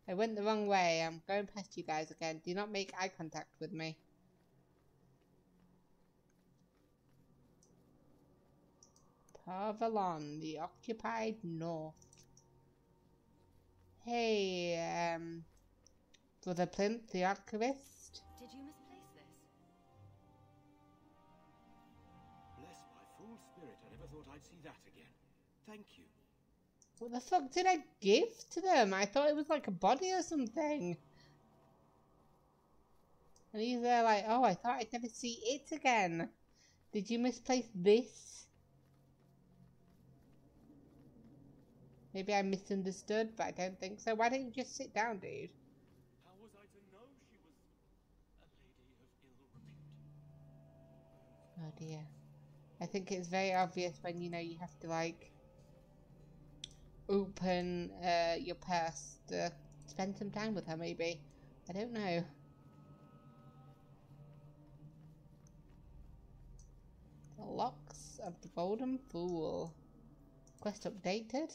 I went the wrong way. I'm going past you guys again. Do not make eye contact with me. Par Vollen, the occupied north. Hey, um, Brother Plinth, the archivist. Did you misplace this? Bless my fool spirit, I never thought I'd see that again. Thank you. What the fuck did I give to them? I thought it was like a body or something. And he's there like, oh, I thought I'd never see it again. Did you misplace this? Maybe I misunderstood, but I don't think so. Why don't you just sit down, dude? How was I to know she was a lady of ill repute? Oh dear. I think it's very obvious when you know you have to like open uh, your purse to spend some time with her, maybe. I don't know. The Locks of the Golden Fool. Quest updated.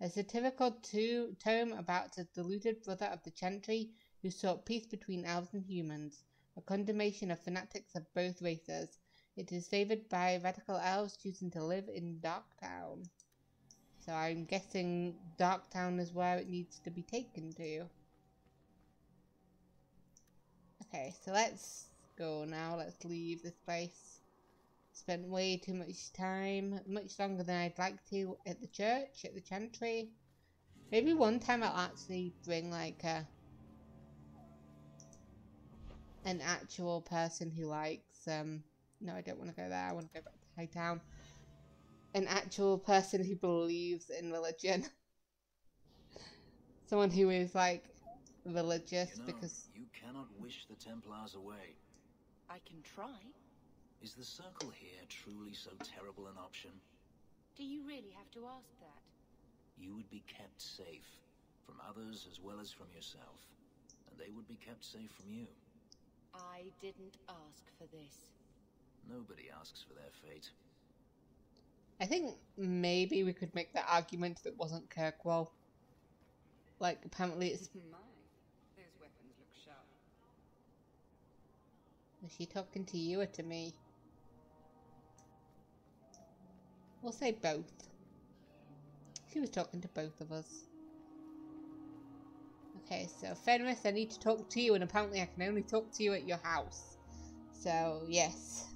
A satirical two tome about the deluded brother of the Chantry who sought peace between elves and humans, a condemnation of fanatics of both races. It is favored by radical elves choosing to live in Darktown. So I'm guessing Darktown is where it needs to be taken to. Okay, so let's go now. Let's leave this place. Spent way too much time, much longer than I'd like to, at the church, at the chantry. Maybe one time I'll actually bring like a an actual person who likes um no I don't want to go there, I want to go back to Hightown. An actual person who believes in religion. <laughs> Someone who is like religious You know, because you cannot wish the Templars away. I can try. Is the Circle here truly so terrible an option? Do you really have to ask that? You would be kept safe, from others as well as from yourself. And they would be kept safe from you. I didn't ask for this. Nobody asks for their fate. I think maybe we could make that argument if it wasn't Kirkwall. Like apparently it's My, those weapons look sharp. is she talking to you or to me? We'll say both. She was talking to both of us. Okay, so Fenris, I need to talk to you, and apparently I can only talk to you at your house. So, yes.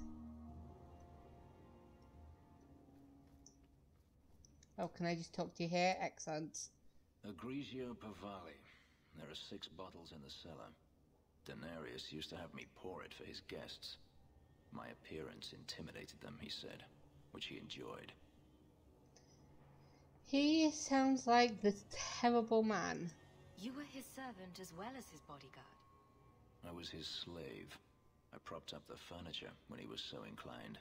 Oh, can I just talk to you here? Excellent. Aggregio Pavali. There are six bottles in the cellar. Danarius used to have me pour it for his guests. My appearance intimidated them, he said, which he enjoyed. He sounds like this terrible man. You were his servant as well as his bodyguard. I was his slave. I propped up the furniture when he was so inclined.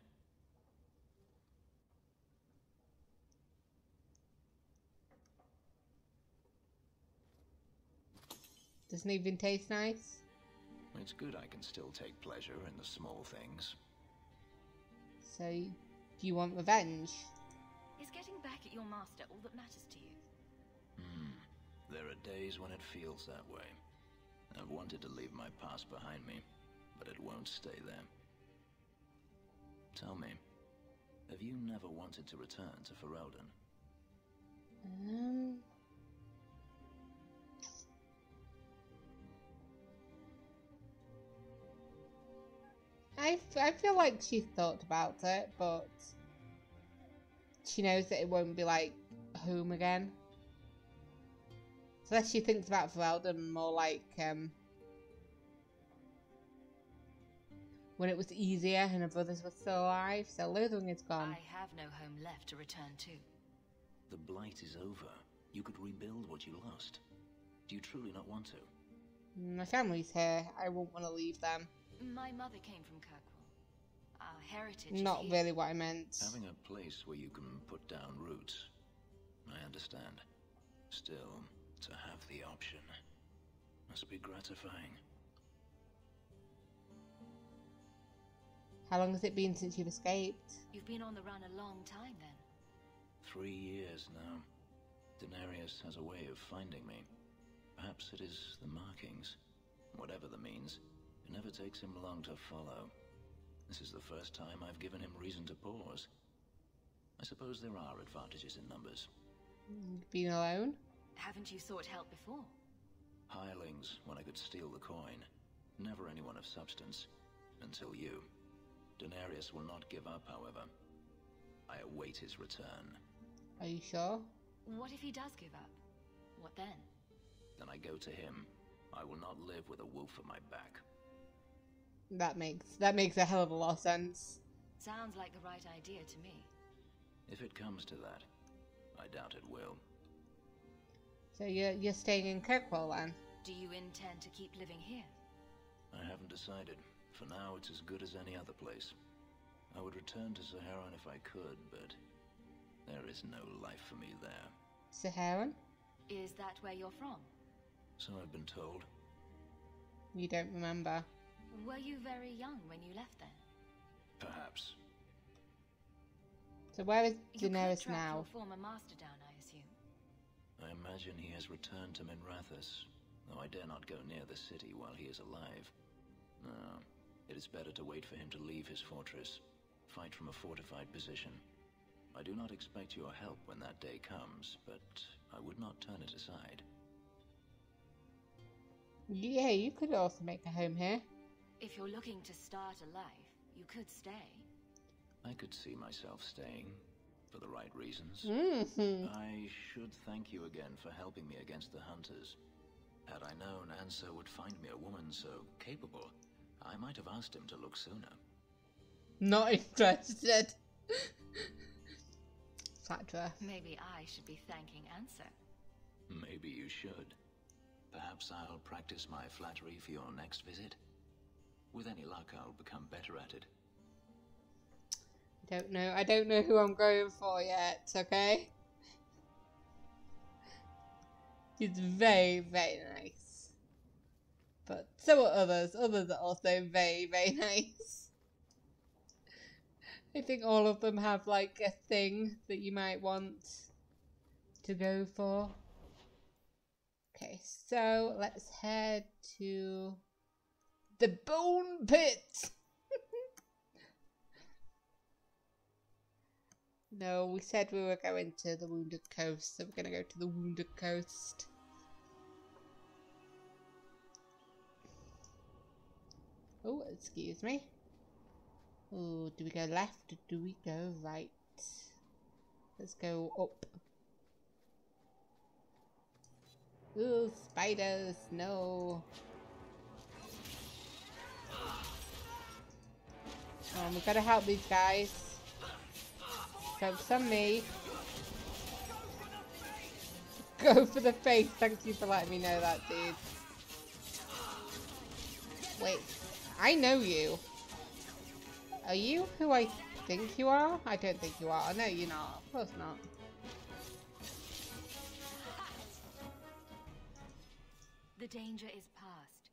Doesn't even taste nice. It's good I can still take pleasure in the small things. So, do you want revenge? Is getting back at your master all that matters to you? Hmm. There are days when it feels that way. I've wanted to leave my past behind me, but it won't stay there. Tell me, have you never wanted to return to Ferelden? Um. I, f- I feel like she's thought about it, but she knows that it won't be like home again. So unless she thinks about Ferelden more like um, when it was easier and her brothers were still alive. So Lothering is gone. I have no home left to return to. The blight is over. You could rebuild what you lost. Do you truly not want to? My family's here. I won't want to leave them. My mother came from Kirkwall. Our heritage Not here. really what I meant. Having a place where you can put down roots. I understand. Still, to have the option must be gratifying. How long has it been since you've escaped? You've been on the run a long time then. Three years now. Danarius has a way of finding me. Perhaps it is the markings. Whatever the means, it never takes him long to follow. This is the first time I've given him reason to pause. I suppose there are advantages in numbers. Being alone? Haven't you sought help before? Hirelings, when I could steal the coin. Never anyone of substance. Until you. Danarius will not give up, however. I await his return. Are you sure? What if he does give up? What then? Then I go to him. I will not live with a wolf at my back. That makes that makes a hell of a lot of sense. Sounds like the right idea to me. If it comes to that, I doubt it will. So you're you're staying in Kirkwall then? Do you intend to keep living here? I haven't decided. For now, it's as good as any other place. I would return to Seheron if I could, but there is no life for me there. Seheron? Is that where you're from? So I've been told. You don't remember. Were you very young when you left then? Perhaps. So where is You could Danarius track now? your former master down, I assume. I imagine he has returned to Minrathous, though I dare not go near the city while he is alive. No, it is better to wait for him to leave his fortress, fight from a fortified position. I do not expect your help when that day comes, but I would not turn it aside. Yeah, you could also make a home here. If you're looking to start a life, you could stay. I could see myself staying, for the right reasons. Mhm. I should thank you again for helping me against the hunters. Had I known Anso would find me a woman so capable, I might have asked him to look sooner. Not <laughs> interested. Fatra. Maybe I should be thanking Anso. Maybe you should. Perhaps I'll practice my flattery for your next visit. With any luck, I'll become better at it. I don't know. I don't know who I'm going for yet. Okay. He's very, very nice. But so are others. Others are also very, very nice. I think all of them have like a thing that you might want to go for. Okay, so let's head to the Bone Pit. <laughs> no, we said we were going to the Wounded Coast, so we're going to go to the Wounded Coast. Oh, excuse me. Oh, do we go left or do we go right? Let's go up. Ooh, spiders, no. Um, we gotta help these guys. Focus some me. <laughs> Go for the face. Thank you for letting me know that, dude. Wait, I know you. Are you who I think you are? I don't think you are. No, you're not. Of course not. The danger is past.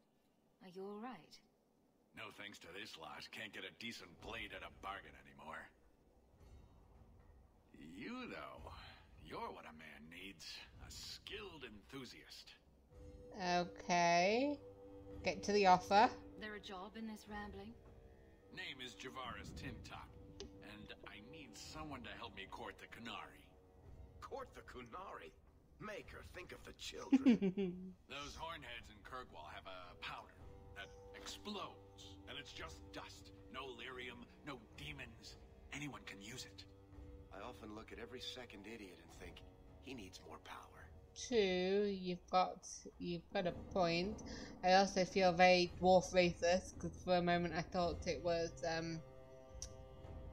Are you alright? No thanks to this lot, can't get a decent blade at a bargain anymore. You, though, you're what a man needs. A skilled enthusiast. Okay. Get to the offer. There a job in this rambling? Name is Javaris Tintop, and I need someone to help me court the Qunari. Court the Qunari? Make her think of the children. <laughs> Those hornheads in Kirkwall have a powder that explodes, and it's just dust. No lyrium, no demons. Anyone can use it. I often look at every second idiot and think, he needs more power. True, you've got you've got a point. I also feel very dwarf racist because for a moment I thought it was um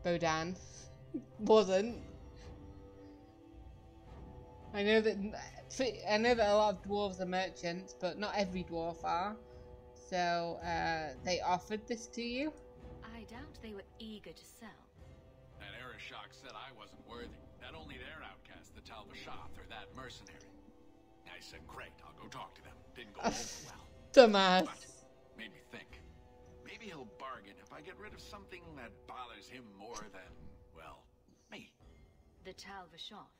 Bodahn. <laughs> Wasn't. I know that I know that a lot of dwarves are merchants, but not every dwarf are. So uh, they offered this to you. I doubt they were eager to sell. That Arishok said I wasn't worthy. That only their outcast, the Talvashoth, or that mercenary. I said, great, I'll go talk to them. Didn't go over <laughs> well. Dumbass. But made me think. Maybe he'll bargain if I get rid of something that bothers him more than, well, me. The Tal Vashoth.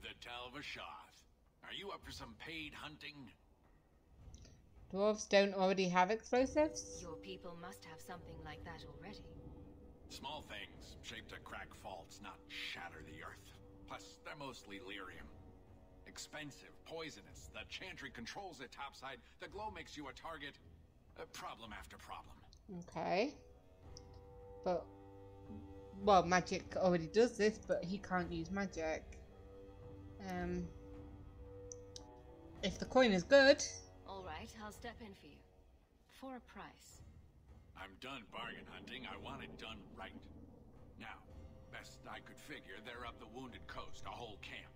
The Talvashoth. Are you up for some paid hunting? Dwarves don't already have explosives. Your people must have something like that already. Small things, shaped to crack faults, not shatter the earth. Plus, they're mostly lyrium. Expensive, poisonous. The chantry controls it topside. The glow makes you a target. A problem after problem. Okay. But well, magic already does this, but he can't use magic. Um, if the coin is good, All right, I'll step in for you. For a price. I'm done bargain hunting. I want it done right. Now, best I could figure, they're up the Wounded Coast, a whole camp.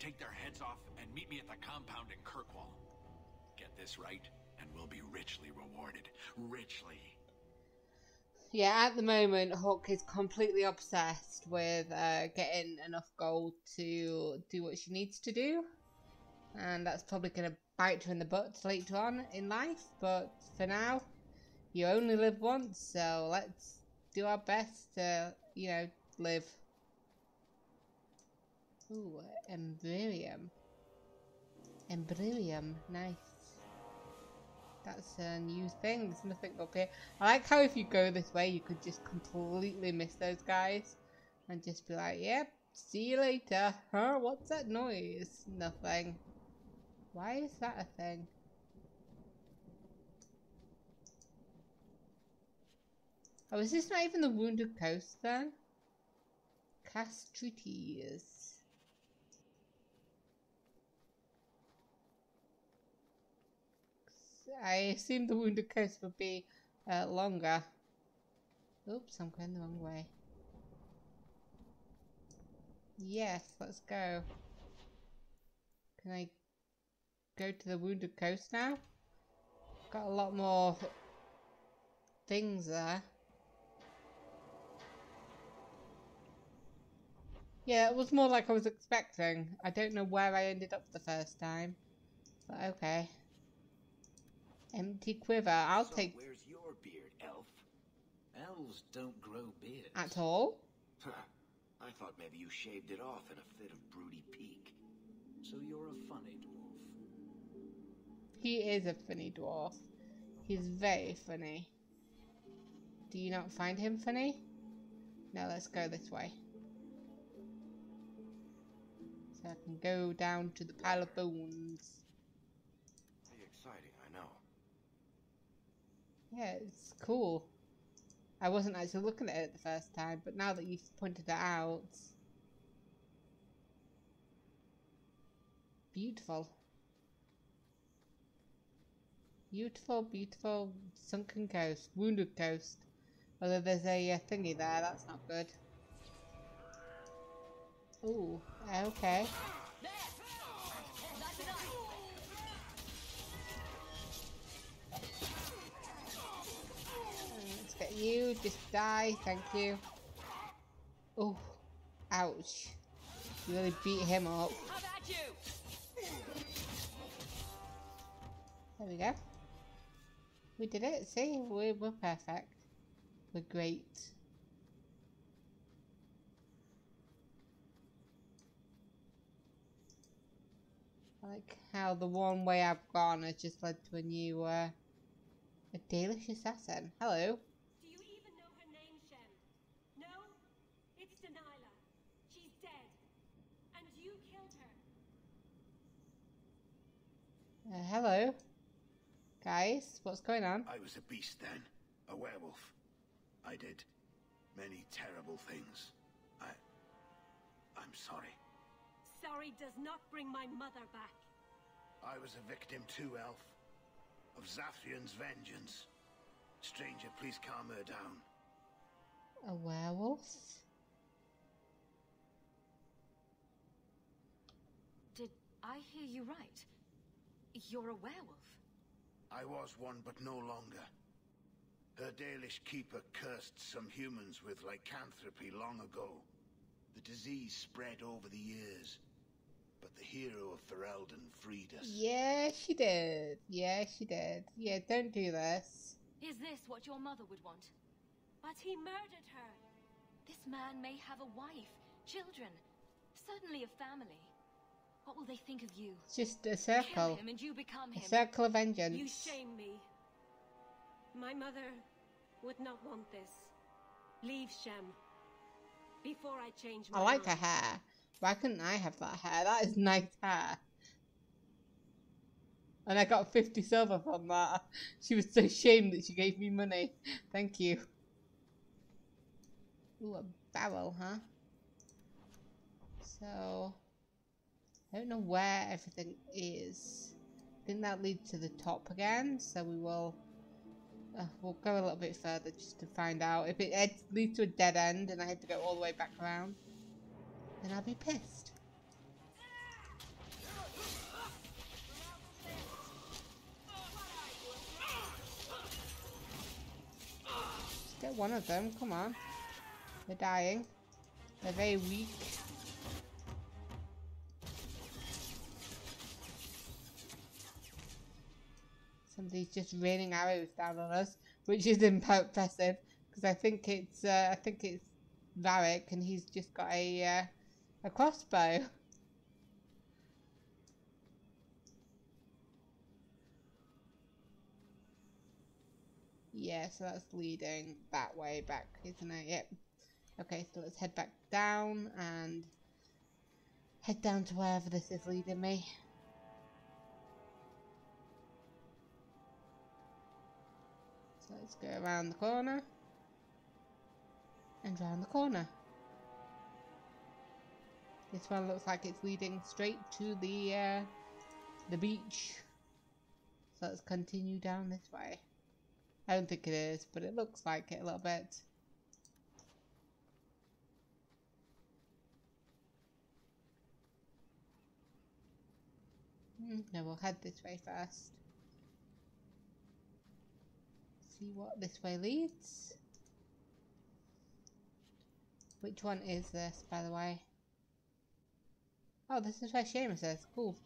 Take their heads off and meet me at the compound in Kirkwall. Get this right, and we'll be richly rewarded. Richly. yeah, at the moment, Hawke is completely obsessed with uh, getting enough gold to do what she needs to do. And that's probably going to bite her in the butt later on in life. But for now, you only live once, so let's do our best to, you know, live. Ooh, Embrium. Embrium, nice. That's a new thing, there's nothing up here. I like how if you go this way, you could just completely miss those guys. And just be like, yep, see you later. <laughs> Huh, what's that noise? Nothing. Why is that a thing? Oh, is this not even the Wounded Coast then? Castrites. I assume the Wounded Coast would be uh, longer. Oops, I'm going the wrong way. Yes, let's go. Can I go to the Wounded Coast now? Got a lot more things there. Yeah, it was more like I was expecting. I don't know where I ended up the first time. But okay. Empty quiver. I'll so take... where's your beard, elf? Elves don't grow beards. At all? Huh. I thought maybe you shaved it off in a fit of broody pique. So you're a funny dwarf. He is a funny dwarf. He's very funny. Do you not find him funny? No, let's go this way. So I can go down to the pile of bones. Pretty exciting, I know. Yeah, it's cool. I wasn't actually looking at it the first time, but now that you've pointed it out... Beautiful. Beautiful, beautiful sunken coast, wounded coast. Although there's a uh, thingy there, that's not good. Ooh, okay. Let's get you, just die, thank you. Oh, ouch. You really beat him up. There we go. We did it, see? We're, we're perfect. We're great. I like how the one way I've gone has just led to a new, uh, a Dalish assassin. Hello. Do you even know her name, Shem? No? It's Delilah. She's dead. And you killed her. Uh, hello. Guys, what's going on? I was a beast then. A werewolf. I did many terrible things. I... I'm sorry. Sorry does not bring my mother back. I was a victim too, Elf. Of Zathrian's vengeance. Stranger, please calm her down. A werewolf? Did I hear you right? You're a werewolf? I was one, but no longer. Her Dalish keeper cursed some humans with lycanthropy long ago. The disease spread over the years, but the hero of Ferelden freed us. Yeah, she did. Yeah, she did. Yeah, don't do this. Is this what your mother would want? But he murdered her. This man may have a wife, children, certainly a family. What will they think of you? It's just a circle. You become a circle of vengeance. You shame me. My mother would not want this. Leave Shem. Before I change my I like mind. her hair. Why couldn't I have that hair? That is nice hair. And I got 50 silver from that. She was so ashamed that she gave me money. Thank you. Ooh, a barrel, huh? So, I don't know where everything is. I think that leads to the top again, so we will... Uh, we'll go a little bit further just to find out. If it leads to a dead end and I have to go all the way back around, then I'll be pissed. Just get one of them, come on. They're dying. They're very weak. Somebody's just raining arrows down on us, which is <laughs> impressive because I think it's uh, I think it's Varric and he's just got a uh, a crossbow. Yeah, so that's leading that way back, isn't it? Yep. Okay, so let's head back down and head down to wherever this is leading me. So let's go around the corner and round the corner. This one looks like it's leading straight to the uh, the beach. So let's continue down this way. I don't think it is, but it looks like it a little bit. Hmm, no, we'll head this way first. See what this way leads. Which one is this, by the way? Oh, this is where Seamus is. Cool.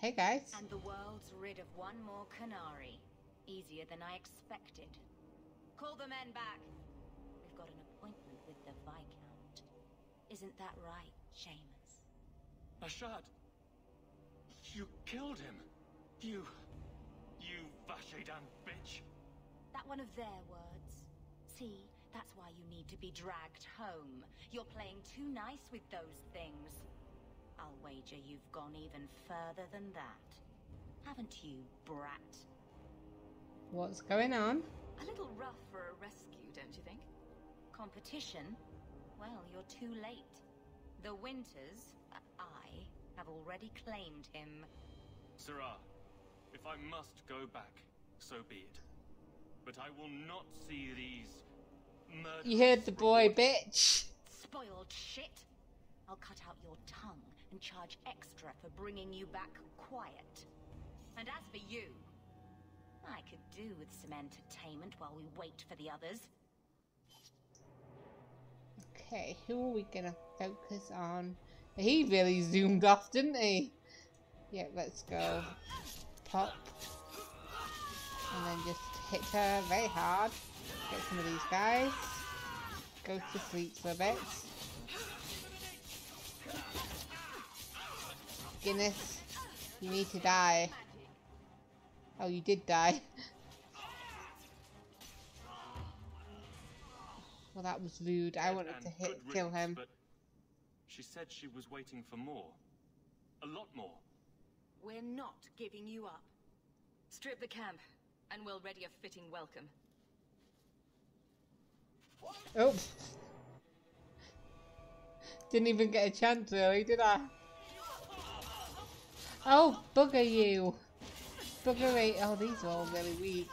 Hey guys. And the world's rid of one more Qunari. Easier than I expected. Call the men back. We've got an appointment with the Viscount. Isn't that right, Seamus? Ashaad! You killed him! You... You Vashedan bitch! That one of their words. See, that's why you need to be dragged home. You're playing too nice with those things. I'll wager you've gone even further than that. Haven't you, brat? What's going on? A little rough for a rescue, don't you think? Competition? Well, you're too late. The Winters, uh, I, have already claimed him. Serah, if I must go back, so be it. But I will not see these murderers... You heard the boy, bitch! Spoiled shit! I'll cut out your tongue and charge extra for bringing you back quiet. And as for you, I could do with some entertainment while we wait for the others. Okay, who are we gonna focus on? He really zoomed off, didn't he? Yeah, let's go. <laughs> Pop. And then just hit her very hard. Get some of these guys. Go to sleep for a bit. Guinness, you need to die. Oh, you did die. <laughs> well, that was rude. I wanted to hit, kill him. But she said she was waiting for more. A lot more. We're not giving you up. Strip the camp, and we'll ready a fitting welcome. Oh. Didn't even get a chance really, did I? Oh, bugger you. Bugger eight. Oh, these are all really weak.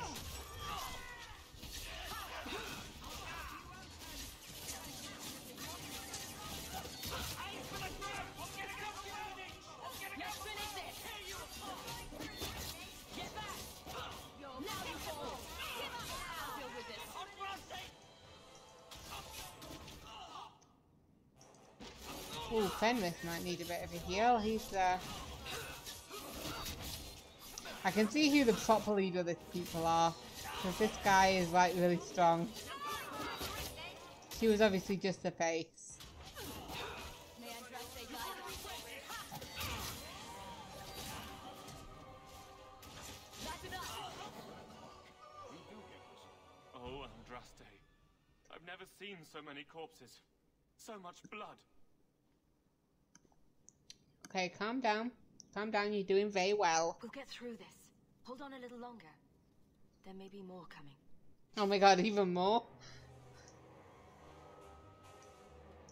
Might need a bit of a heal. He's uh, I can see who the proper leader of these people are. Because this guy is like really strong. She was obviously just a face. Oh, Andraste. I've never seen so many corpses. So much blood. Okay, calm down. Calm down, you're doing very well. We'll get through this. Hold on a little longer. There may be more coming. Oh my god, even more?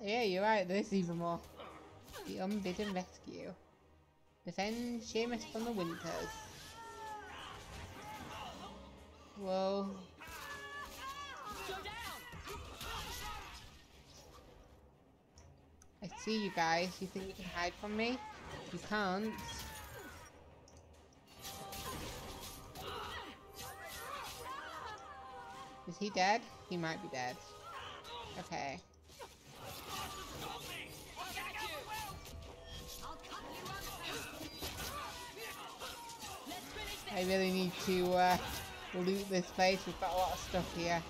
Yeah, you're right, there's even more. The Unbidden Rescue. Defend Seamus from the Winters. Whoa. I see you guys. You think you can hide from me? You can't. Is he dead? He might be dead. Okay. I really need to uh, loot this place. We've got a lot of stuff here.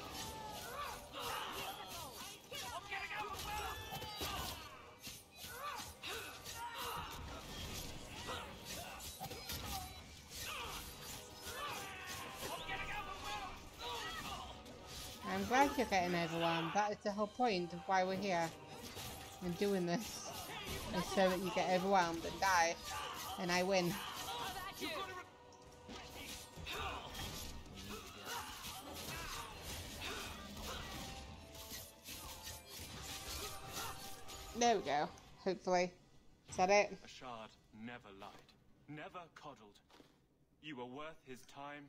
You're getting overwhelmed. That is the whole point of why we're here and doing this. Is so that you get overwhelmed and die. And I win. There we go. Hopefully. Is that it? Ashaad never lied, never coddled. You are worth his time,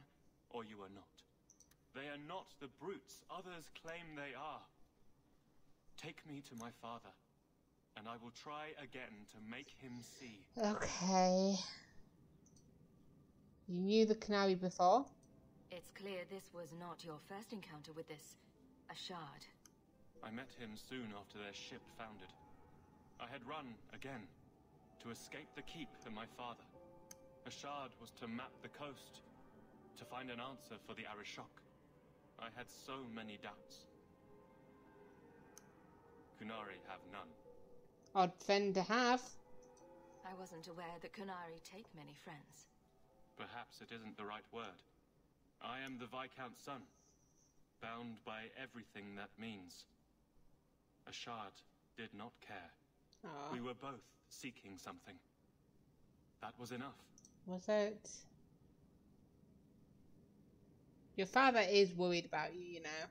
or you are not. They are not the brutes others claim they are. Take me to my father, and I will try again to make him see. Okay. You knew the Qunari before? It's clear this was not your first encounter with this Ashaad. I met him soon after their ship foundered. I had run again to escape the keep and my father. Ashaad was to map the coast, to find an answer for the Arishok. I had so many doubts. Qunari have none. Odd friend to have. I wasn't aware that Qunari take many friends. Perhaps it isn't the right word. I am the Viscount's son, bound by everything that means. Ashaad did not care. Aw. We were both seeking something. That was enough. Was it? Your father is worried about you, you know.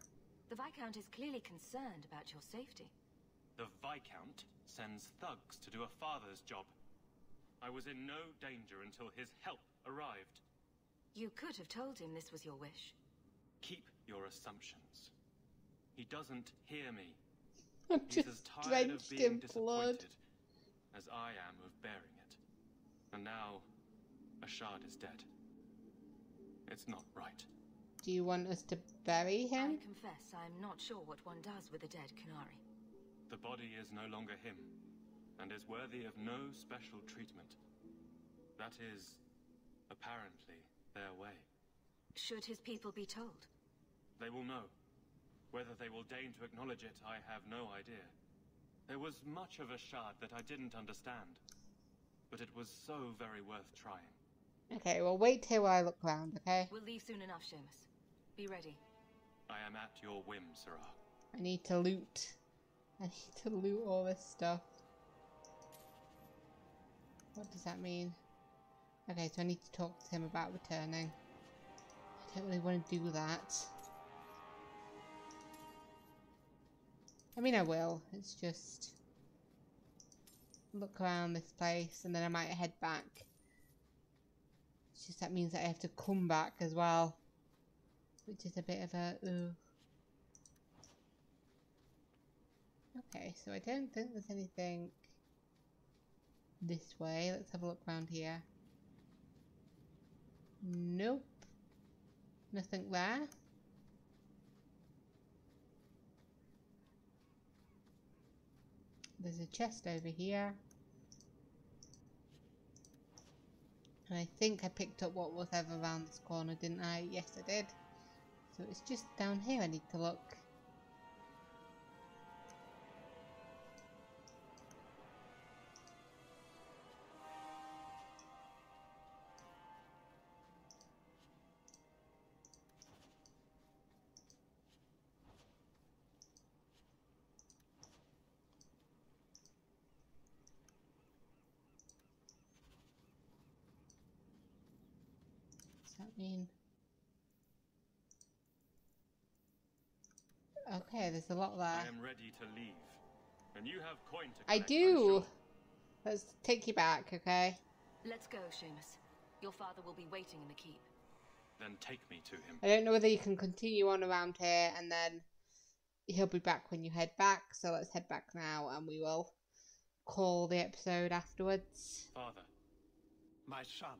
The Viscount is clearly concerned about your safety. The Viscount sends thugs to do a father's job. I was in no danger until his help arrived. You could have told him this was your wish. Keep your assumptions. He doesn't hear me. <laughs> I'm He's just as tired of being in blood. disappointed as I am of bearing it. And now, Ashaad is dead. It's not right. Do you want us to bury him? I confess I'm not sure what one does with a dead Qunari. The body is no longer him, and is worthy of no special treatment. That is, apparently, their way. Should his people be told? They will know. Whether they will deign to acknowledge it, I have no idea. There was much of Ashaad that I didn't understand, but it was so very worth trying. Okay, well, wait till I look round, okay? We'll leave soon enough, Seamus. Be ready. I am at your whim, Serah. I need to loot. I need to loot all this stuff. What does that mean? Okay, so I need to talk to him about returning. I don't really want to do that. I mean, I will. It's just look around this place and then I might head back. It's just that means that I have to come back as well, which is a bit of a ooh. Okay, so I don't think there's anything this way. Let's have a look around here. Nope. Nothing there. There's a chest over here. And I think I picked up what was ever around this corner, didn't I? Yes, I did. So it's just down here I need to look. Okay, there's a lot there. I am ready to leave, and you have coin to I collect, I'm do. sure. Let's take you back, okay? Let's go, Seamus. Your father will be waiting in the keep. Then take me to him. I don't know whether you can continue on around here and then he'll be back when you head back. So let's head back now and we will call the episode afterwards. Father, My son.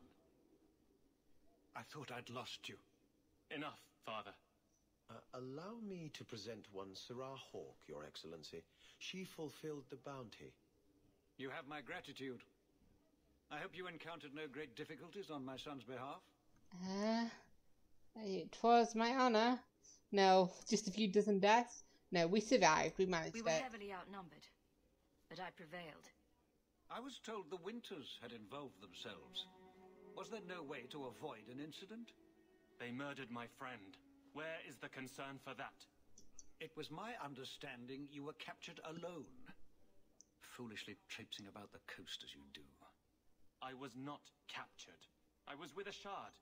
I thought I'd lost you. enough, father. Uh, allow me to present one Serah Hawke, Your Excellency. She fulfilled the bounty. You have my gratitude. I hope you encountered no great difficulties on my son's behalf. Uh, it was my honor. No, just a few dozen deaths. No, we survived. We managed We were it. heavily outnumbered, but I prevailed. I was told the Winters had involved themselves. Was there no way to avoid an incident? They murdered my friend. Where is the concern for that? It was my understanding you were captured alone. Foolishly traipsing about the coast as you do. I was not captured. I was with Ashaad.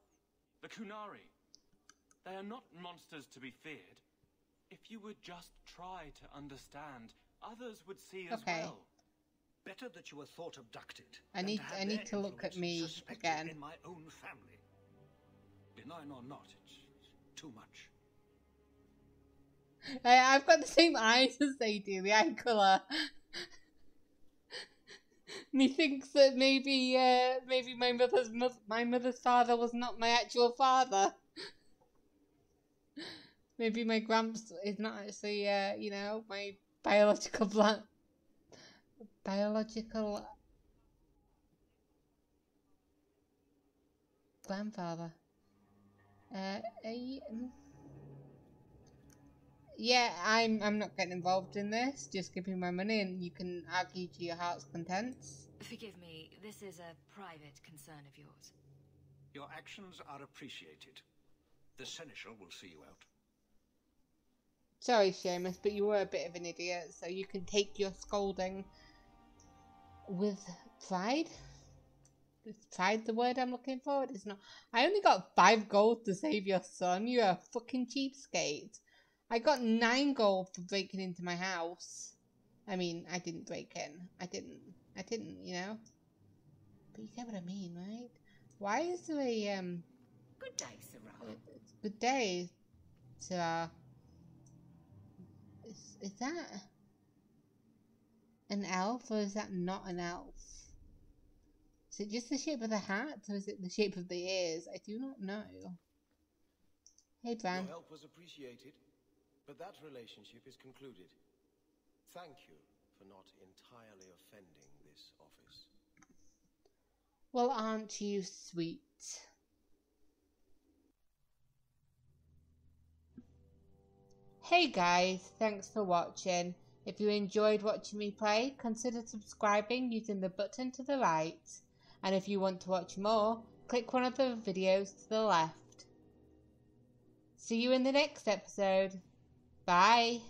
The Qunari. They are not monsters to be feared. If you would just try to understand, others would see as Okay. well. Better that you were thought abducted. I need have I need to look at me again. In my own family. Benign or not, it's too much. I, I've got the same <laughs> eyes as they do, the eye colour. <laughs> Methinks that maybe uh, maybe my mother's mo- my mother's father was not my actual father. <laughs> maybe my gramps is not actually uh, you know my biological blood biological grandfather. Uh, uh, ye- mm. yeah, I'm I'm not getting involved in this. Just give me my money, and you can argue to your heart's content. Forgive me, this is a private concern of yours. Your actions are appreciated. The Seneschal will see you out. Sorry, Seamus, but you were a bit of an idiot, so you can take your scolding with pride. Pride the word I'm looking for? It is not. I only got five gold to save your son. You're a fucking cheapskate. I got nine gold for breaking into my house. I mean, I didn't break in. I didn't. I didn't, you know? But you get what I mean, right? Why is there a, um... Good day, Serah. Good day, Serah. Is, is that an elf or is that not an elf? Is it just the shape of the hat or is it the shape of the ears? I do not know. Hey, Bran. Your help was appreciated, but that relationship is concluded. Thank you for not entirely offending this office. Well, aren't you sweet? Hey guys, thanks for watching. If you enjoyed watching me play, consider subscribing using the button to the right. And if you want to watch more, click one of the videos to the left. See you in the next episode. Bye.